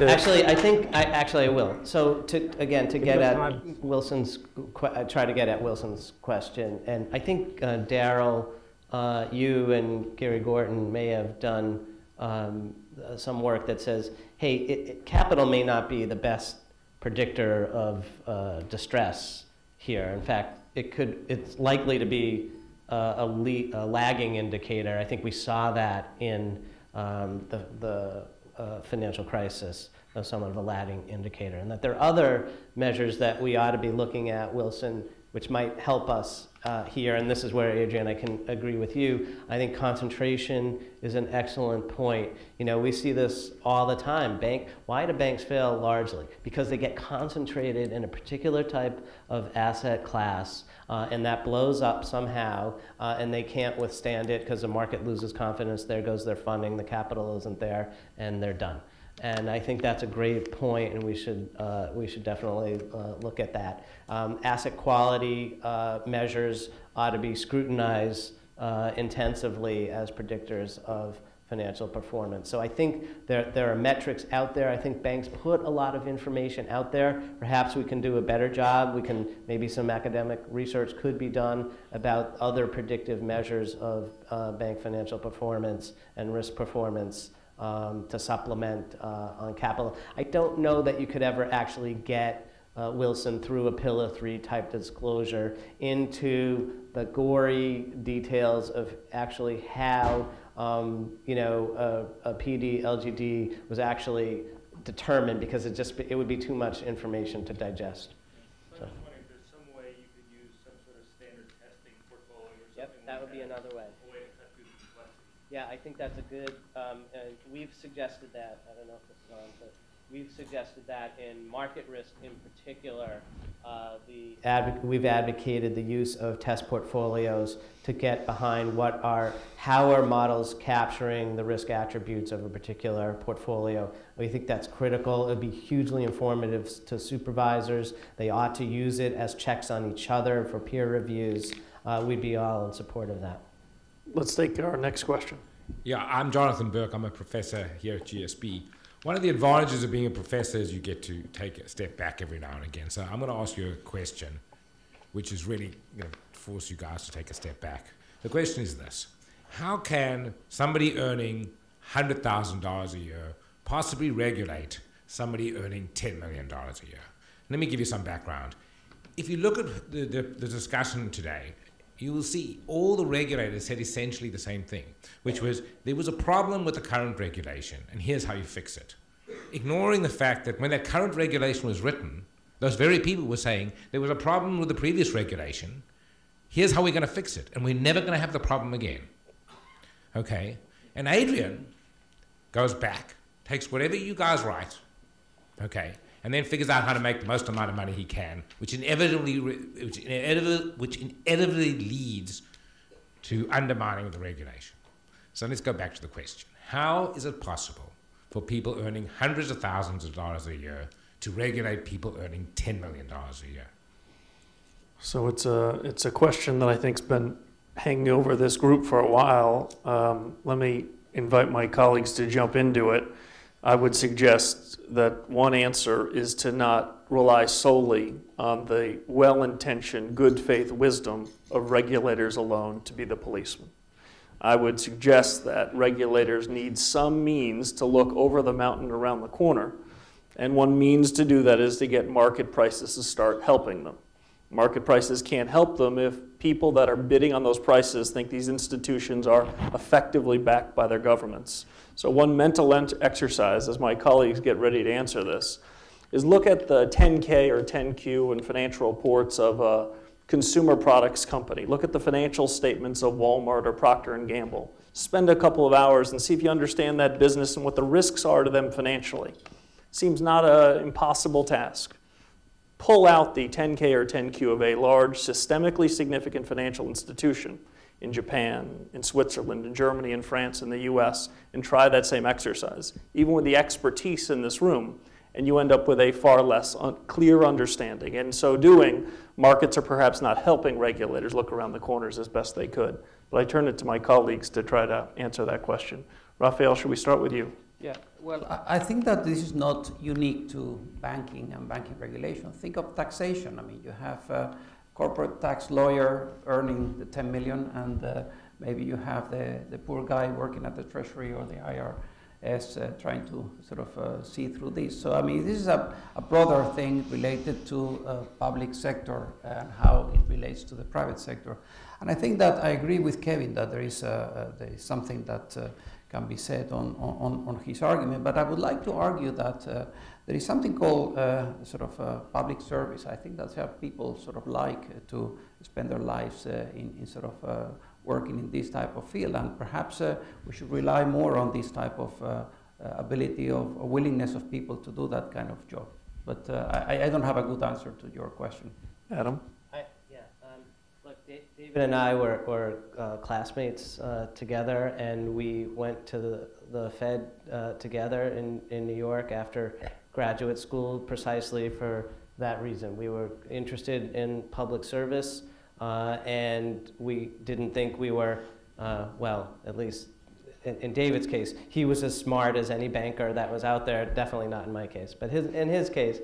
Actually, I think, I, actually I will. So to, again, to get at. Wilson's, que- uh, try to get at Wilson's question, and I think uh, Daryl, uh, you and Gary Gorton may have done um, some work that says, hey, it, it, capital may not be the best predictor of uh, distress here. In fact, it could, it's likely to be uh, a, le- a lagging indicator. I think we saw that in um, the, the uh, financial crisis as somewhat of a lagging indicator, and that there are other measures that we ought to be looking at, Wilson, which might help us uh, here. And this is where, Adrian, I can agree with you. I think concentration is an excellent point. You know, we see this all the time. Bank, why do banks fail largely? Because they get concentrated in a particular type of asset class, uh, and that blows up somehow, uh, and they can't withstand it because the market loses confidence. There goes their funding, the capital isn't there, and they're done. And I think that's a great point, and we should, uh, we should definitely uh, look at that. Um, asset quality uh, measures ought to be scrutinized uh, intensively as predictors of financial performance. So I think there, there are metrics out there. I think banks put a lot of information out there. Perhaps we can do a better job. We can, maybe some academic research could be done about other predictive measures of uh, bank financial performance and risk performance um, to supplement uh, on capital. I don't know that you could ever actually get uh, Wilson through a Pillar 3 type disclosure into the gory details of actually how um, you know a, a PD LGD was actually determined because it just it would be too much information to digest. So I'm just wondering if there's some way you could use some sort of standard testing portfolio or something Yep, that like would be another way. A way to cut through the complexity. Yeah, I think that's a good, um, we've suggested that, I don't know if it's on, but we've suggested that in market risk in particular, uh, the. Advoc- we've advocated the use of test portfolios to get behind what are, how are models capturing the risk attributes of a particular portfolio. We think that's critical. It'd be hugely informative to supervisors. They ought to use it as checks on each other for peer reviews. Uh, we'd be all in support of that. Let's take our next question. Yeah, I'm Jonathan Berk. I'm a professor here at GSB. One of the advantages of being a professor is you get to take a step back every now and again. So I'm going to ask you a question, which is really going to force you guys to take a step back. The question is this How can somebody earning $100,000 a year possibly regulate somebody earning $10 million a year? Let me give you some background. If you look at the, the, the discussion today, you will see all the regulators said essentially the same thing, which was there was a problem with the current regulation, and here's how you fix it. Ignoring the fact that when that current regulation was written, those very people were saying there was a problem with the previous regulation. Here's how we're going to fix it, and we're never going to have the problem again. Okay? And Adrian goes back, takes whatever you guys write, okay, and then figures out how to make the most amount of money he can, which inevitably, which inevitably, which inevitably leads to undermining the regulation. So let's go back to the question. How is it possible for people earning hundreds of thousands of dollars a year to regulate people earning $10 million a year? So it's a, it's a question that I think's been hanging over this group for a while. Um, let me invite my colleagues to jump into it. I would suggest that one answer is to not rely solely on the well intentioned, good faith wisdom of regulators alone to be the policeman. I would suggest that regulators need some means to look over the mountain around the corner. And one means to do that is to get market prices to start helping them. Market prices can't help them if people that are bidding on those prices think these institutions are effectively backed by their governments. So, one mental exercise, as my colleagues get ready to answer this, is look at the 10K or 10Q and financial reports of a consumer products company. Look at the financial statements of Walmart or Procter and Gamble. Spend a couple of hours and see if you understand that business and what the risks are to them financially. Seems not an impossible task. Pull out the 10K or 10Q of a large, systemically significant financial institution in Japan, in Switzerland, in Germany, in France, in the US, and try that same exercise, even with the expertise in this room, and you end up with a far less un- clear understanding. And in so doing, markets are perhaps not helping regulators look around the corners as best they could. But I turn it to my colleagues to try to answer that question. Rafael, should we start with you? Yeah, well, I I think that this is not unique to banking and banking regulation. Think of taxation. I mean, you have a corporate tax lawyer earning the 10 million, and uh, maybe you have the, the poor guy working at the Treasury or the IRS uh, trying to sort of uh, see through this. So, I mean, this is a, a broader thing related to uh, public sector and how it relates to the private sector. And I think that I agree with Kevin that there is, a, there is something that uh, can be said on, on, on his argument. But I would like to argue that uh, there is something called uh, sort of uh, public service. I think that's how people sort of like to spend their lives uh, in, in sort of uh, working in this type of field. And perhaps uh, we should rely more on this type of ability of willingness of people to do that kind of job. But I, I don't have a good answer to your question. Adam? David and I were, were uh, classmates uh, together, and we went to the, the Fed uh, together in, in New York after graduate school precisely for that reason. We were interested in public service, uh, and we didn't think we were, uh, well, at least in, in, David's case, he was as smart as any banker that was out there, definitely not in my case, but his, in his case,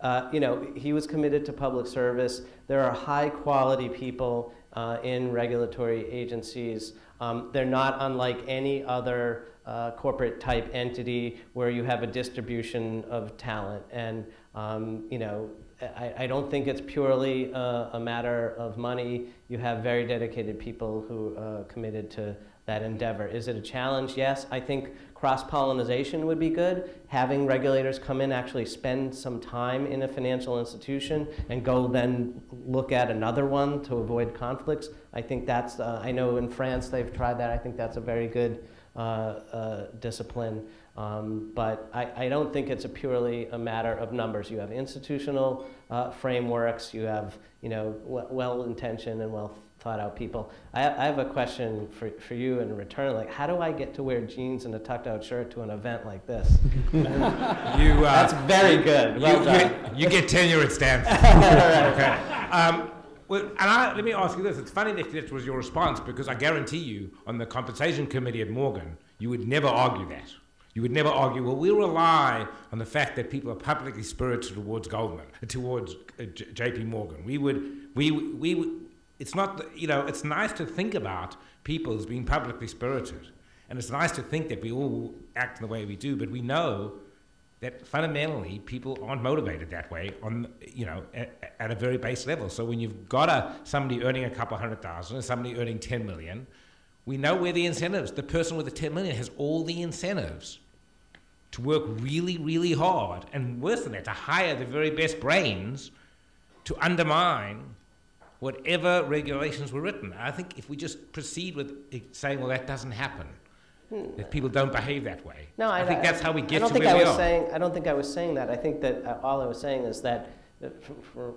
uh, you know, he was committed to public service. There are high quality people uh, in regulatory agencies. Um, they're not unlike any other uh, corporate type entity where you have a distribution of talent. And, um, you know, I, I, don't think it's purely uh, a matter of money. You have very dedicated people who are uh, committed to that endeavor. Is it a challenge? Yes. I think cross-pollination would be good. Having regulators come in, actually spend some time in a financial institution and go then look at another one to avoid conflicts. I think that's, uh, I know in France they've tried that. I think that's a very good uh, uh, discipline. Um, but I, I, don't think it's a purely a matter of numbers. You have institutional uh, frameworks, you have you know, well-intentioned and well thought out people. I, I, have a question for, for you in return. Like, how do I get to wear jeans and a tucked out shirt to an event like this? (laughs) you, uh, That's very good. Well you, done. You, you, get tenure at Stanford. (laughs) okay. Um, well, and I, let me ask you this. It's funny that this was your response because I guarantee you on the compensation committee at Morgan, you would never argue that. You would never argue, well, we rely on the fact that people are publicly spirited towards Goldman, towards uh, J.P. Morgan. We would, we, we, it's not, you know, it's nice to think about people as being publicly spirited. And it's nice to think that we all act in the way we do, but we know that fundamentally people aren't motivated that way on, you know, at, at a very base level. So when you've got a, somebody earning a couple hundred thousand and somebody earning 10 million, we know where the incentives, the person with the 10 million has all the incentives to work really, really hard, and worse than that, to hire the very best brains to undermine whatever regulations were written. I think if we just proceed with saying, well, that doesn't happen, hmm. that people don't behave that way. No, I, I think I, that's how we get I don't to think where I we was are. Saying, I don't think I was saying that. I think that uh, all I was saying is that for, for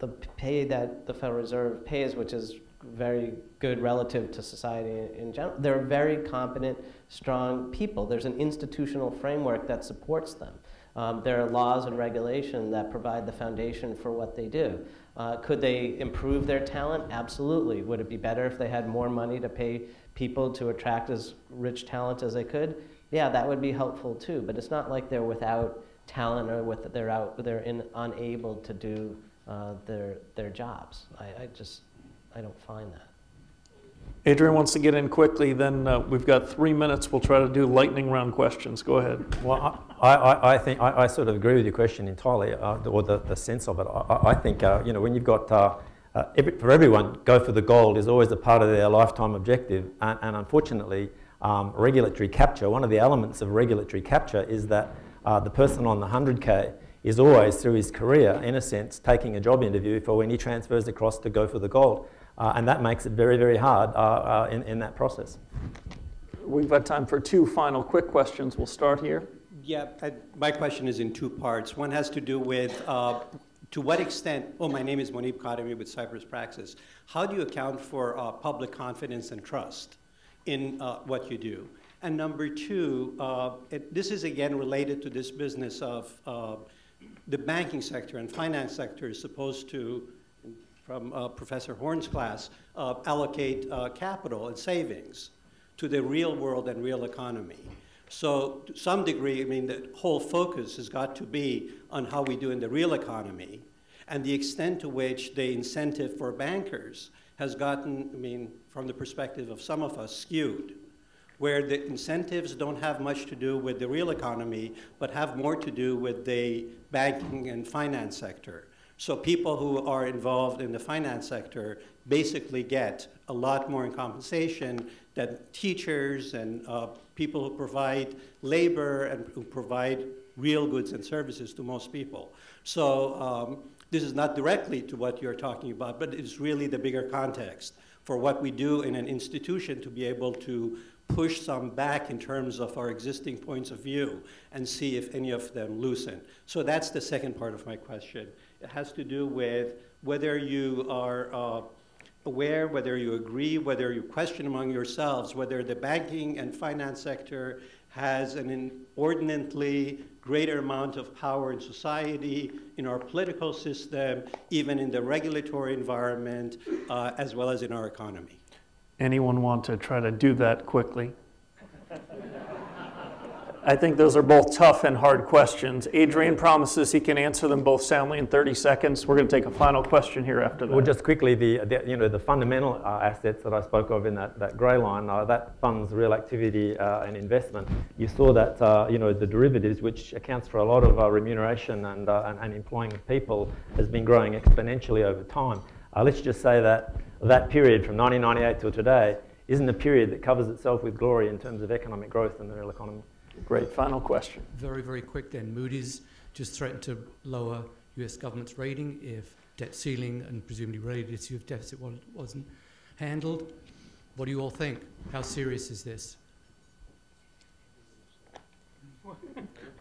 the pay that the Federal Reserve pays, which is very good relative to society in general, they're very competent, strong people. There's an institutional framework that supports them. Um, there are laws and regulation that provide the foundation for what they do. Uh, could they improve their talent? Absolutely. Would it be better if they had more money to pay people to attract as rich talent as they could? Yeah, that would be helpful too. But it's not like they're without talent or with, they're out they're in, unable to do uh, their their jobs. I, I just I don't find that. Adrian wants to get in quickly, then uh, we've got three minutes. We'll try to do lightning round questions. Go ahead. Well, I, I, I think I, I, sort of agree with your question entirely, uh, or the, the sense of it. I, I think, uh, you know, when you've got, uh, uh, every, for everyone, go for the gold is always a part of their lifetime objective. And, and unfortunately, um, regulatory capture, one of the elements of regulatory capture is that uh, the person on the 100K is always, through his career, in a sense, taking a job interview for when he transfers across to go for the gold. Uh, and that makes it very, very hard uh, uh, in, in that process. We've got time for two final quick questions. We'll start here. Yeah, I, my question is in two parts. One has to do with uh, to what extent, oh, my name is Monib Khatami with Cypress Praxis. How do you account for uh, public confidence and trust in uh, what you do? And number two, it, this is again related to this business of the banking sector and finance sector is supposed to from uh, Professor Horn's class, uh, allocate uh, capital and savings to the real world and real economy. So to some degree, I mean, the whole focus has got to be on how we do in the real economy and the extent to which the incentive for bankers has gotten, I mean, from the perspective of some of us, skewed, where the incentives don't have much to do with the real economy, but have more to do with the banking and finance sector. So people who are involved in the finance sector basically get a lot more in compensation than teachers and uh, people who provide labor and who provide real goods and services to most people. So um, this is not directly to what you're talking about, but it's really the bigger context for what we do in an institution to be able to push some back in terms of our existing points of view and see if any of them loosen. So that's the second part of my question. It has to do with whether you are uh, aware, whether you agree, whether you question among yourselves whether the banking and finance sector has an inordinately greater amount of power in society, in our political system, even in the regulatory environment, uh, as well as in our economy. Anyone want to try to do that quickly? (laughs) I think those are both tough and hard questions. Adrian promises he can answer them both soundly in 30 seconds. We're going to take a final question here after that. Well, just quickly, the, the you know the fundamental uh, assets that I spoke of in that, that grey line uh, that funds real activity uh, and investment. You saw that uh, you know the derivatives, which accounts for a lot of uh, remuneration and, uh, and, and employing people, has been growing exponentially over time. let's just say that that period from 1998 till today isn't a period that covers itself with glory in terms of economic growth in the real economy. Great. Final question. Very, very quick then. Moody's just threatened to lower US government's rating if debt ceiling and presumably related issue of deficit wasn't handled. What do you all think? How serious is this?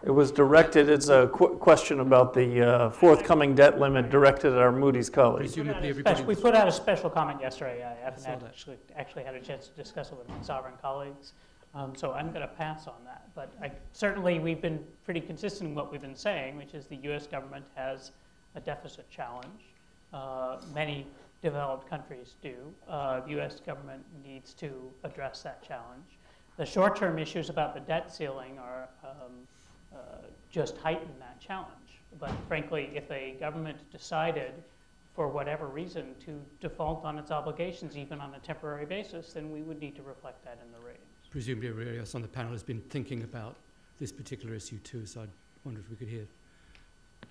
It was directed, it's a qu question about the uh, forthcoming debt limit directed at our Moody's colleagues. Presumably we put out a special comment yesterday. I haven't actually, actually had a chance to discuss it with my sovereign colleagues. Um, so I'm going to pass on that. But I, certainly we've been pretty consistent in what we've been saying, which is the U.S. government has a deficit challenge. Uh, many developed countries do. Uh, the U.S. government needs to address that challenge. The short-term issues about the debt ceiling are um, uh, just heighten that challenge. But frankly, if a government decided for whatever reason to default on its obligations, even on a temporary basis, then we would need to reflect that in the presumably everybody else on the panel has been thinking about this particular issue too, so I wonder if we could hear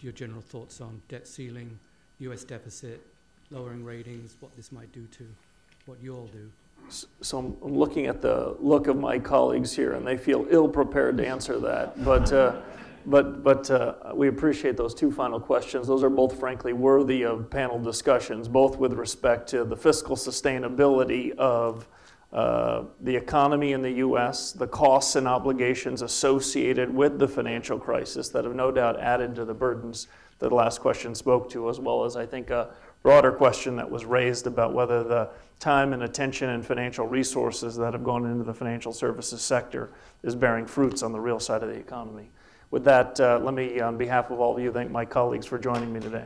your general thoughts on debt ceiling, US deficit, lowering ratings, what this might do to what you all do. So I'm looking at the look of my colleagues here, and they feel ill-prepared to answer that. But, uh, but, but uh, we appreciate those two final questions. Those are both, frankly, worthy of panel discussions, both with respect to the fiscal sustainability of uh, the economy in the U.S., the costs and obligations associated with the financial crisis that have no doubt added to the burdens that the last question spoke to, as well as I think a broader question that was raised about whether the time and attention and financial resources that have gone into the financial services sector is bearing fruits on the real side of the economy. With that, uh, let me, on behalf of all of you, thank my colleagues for joining me today.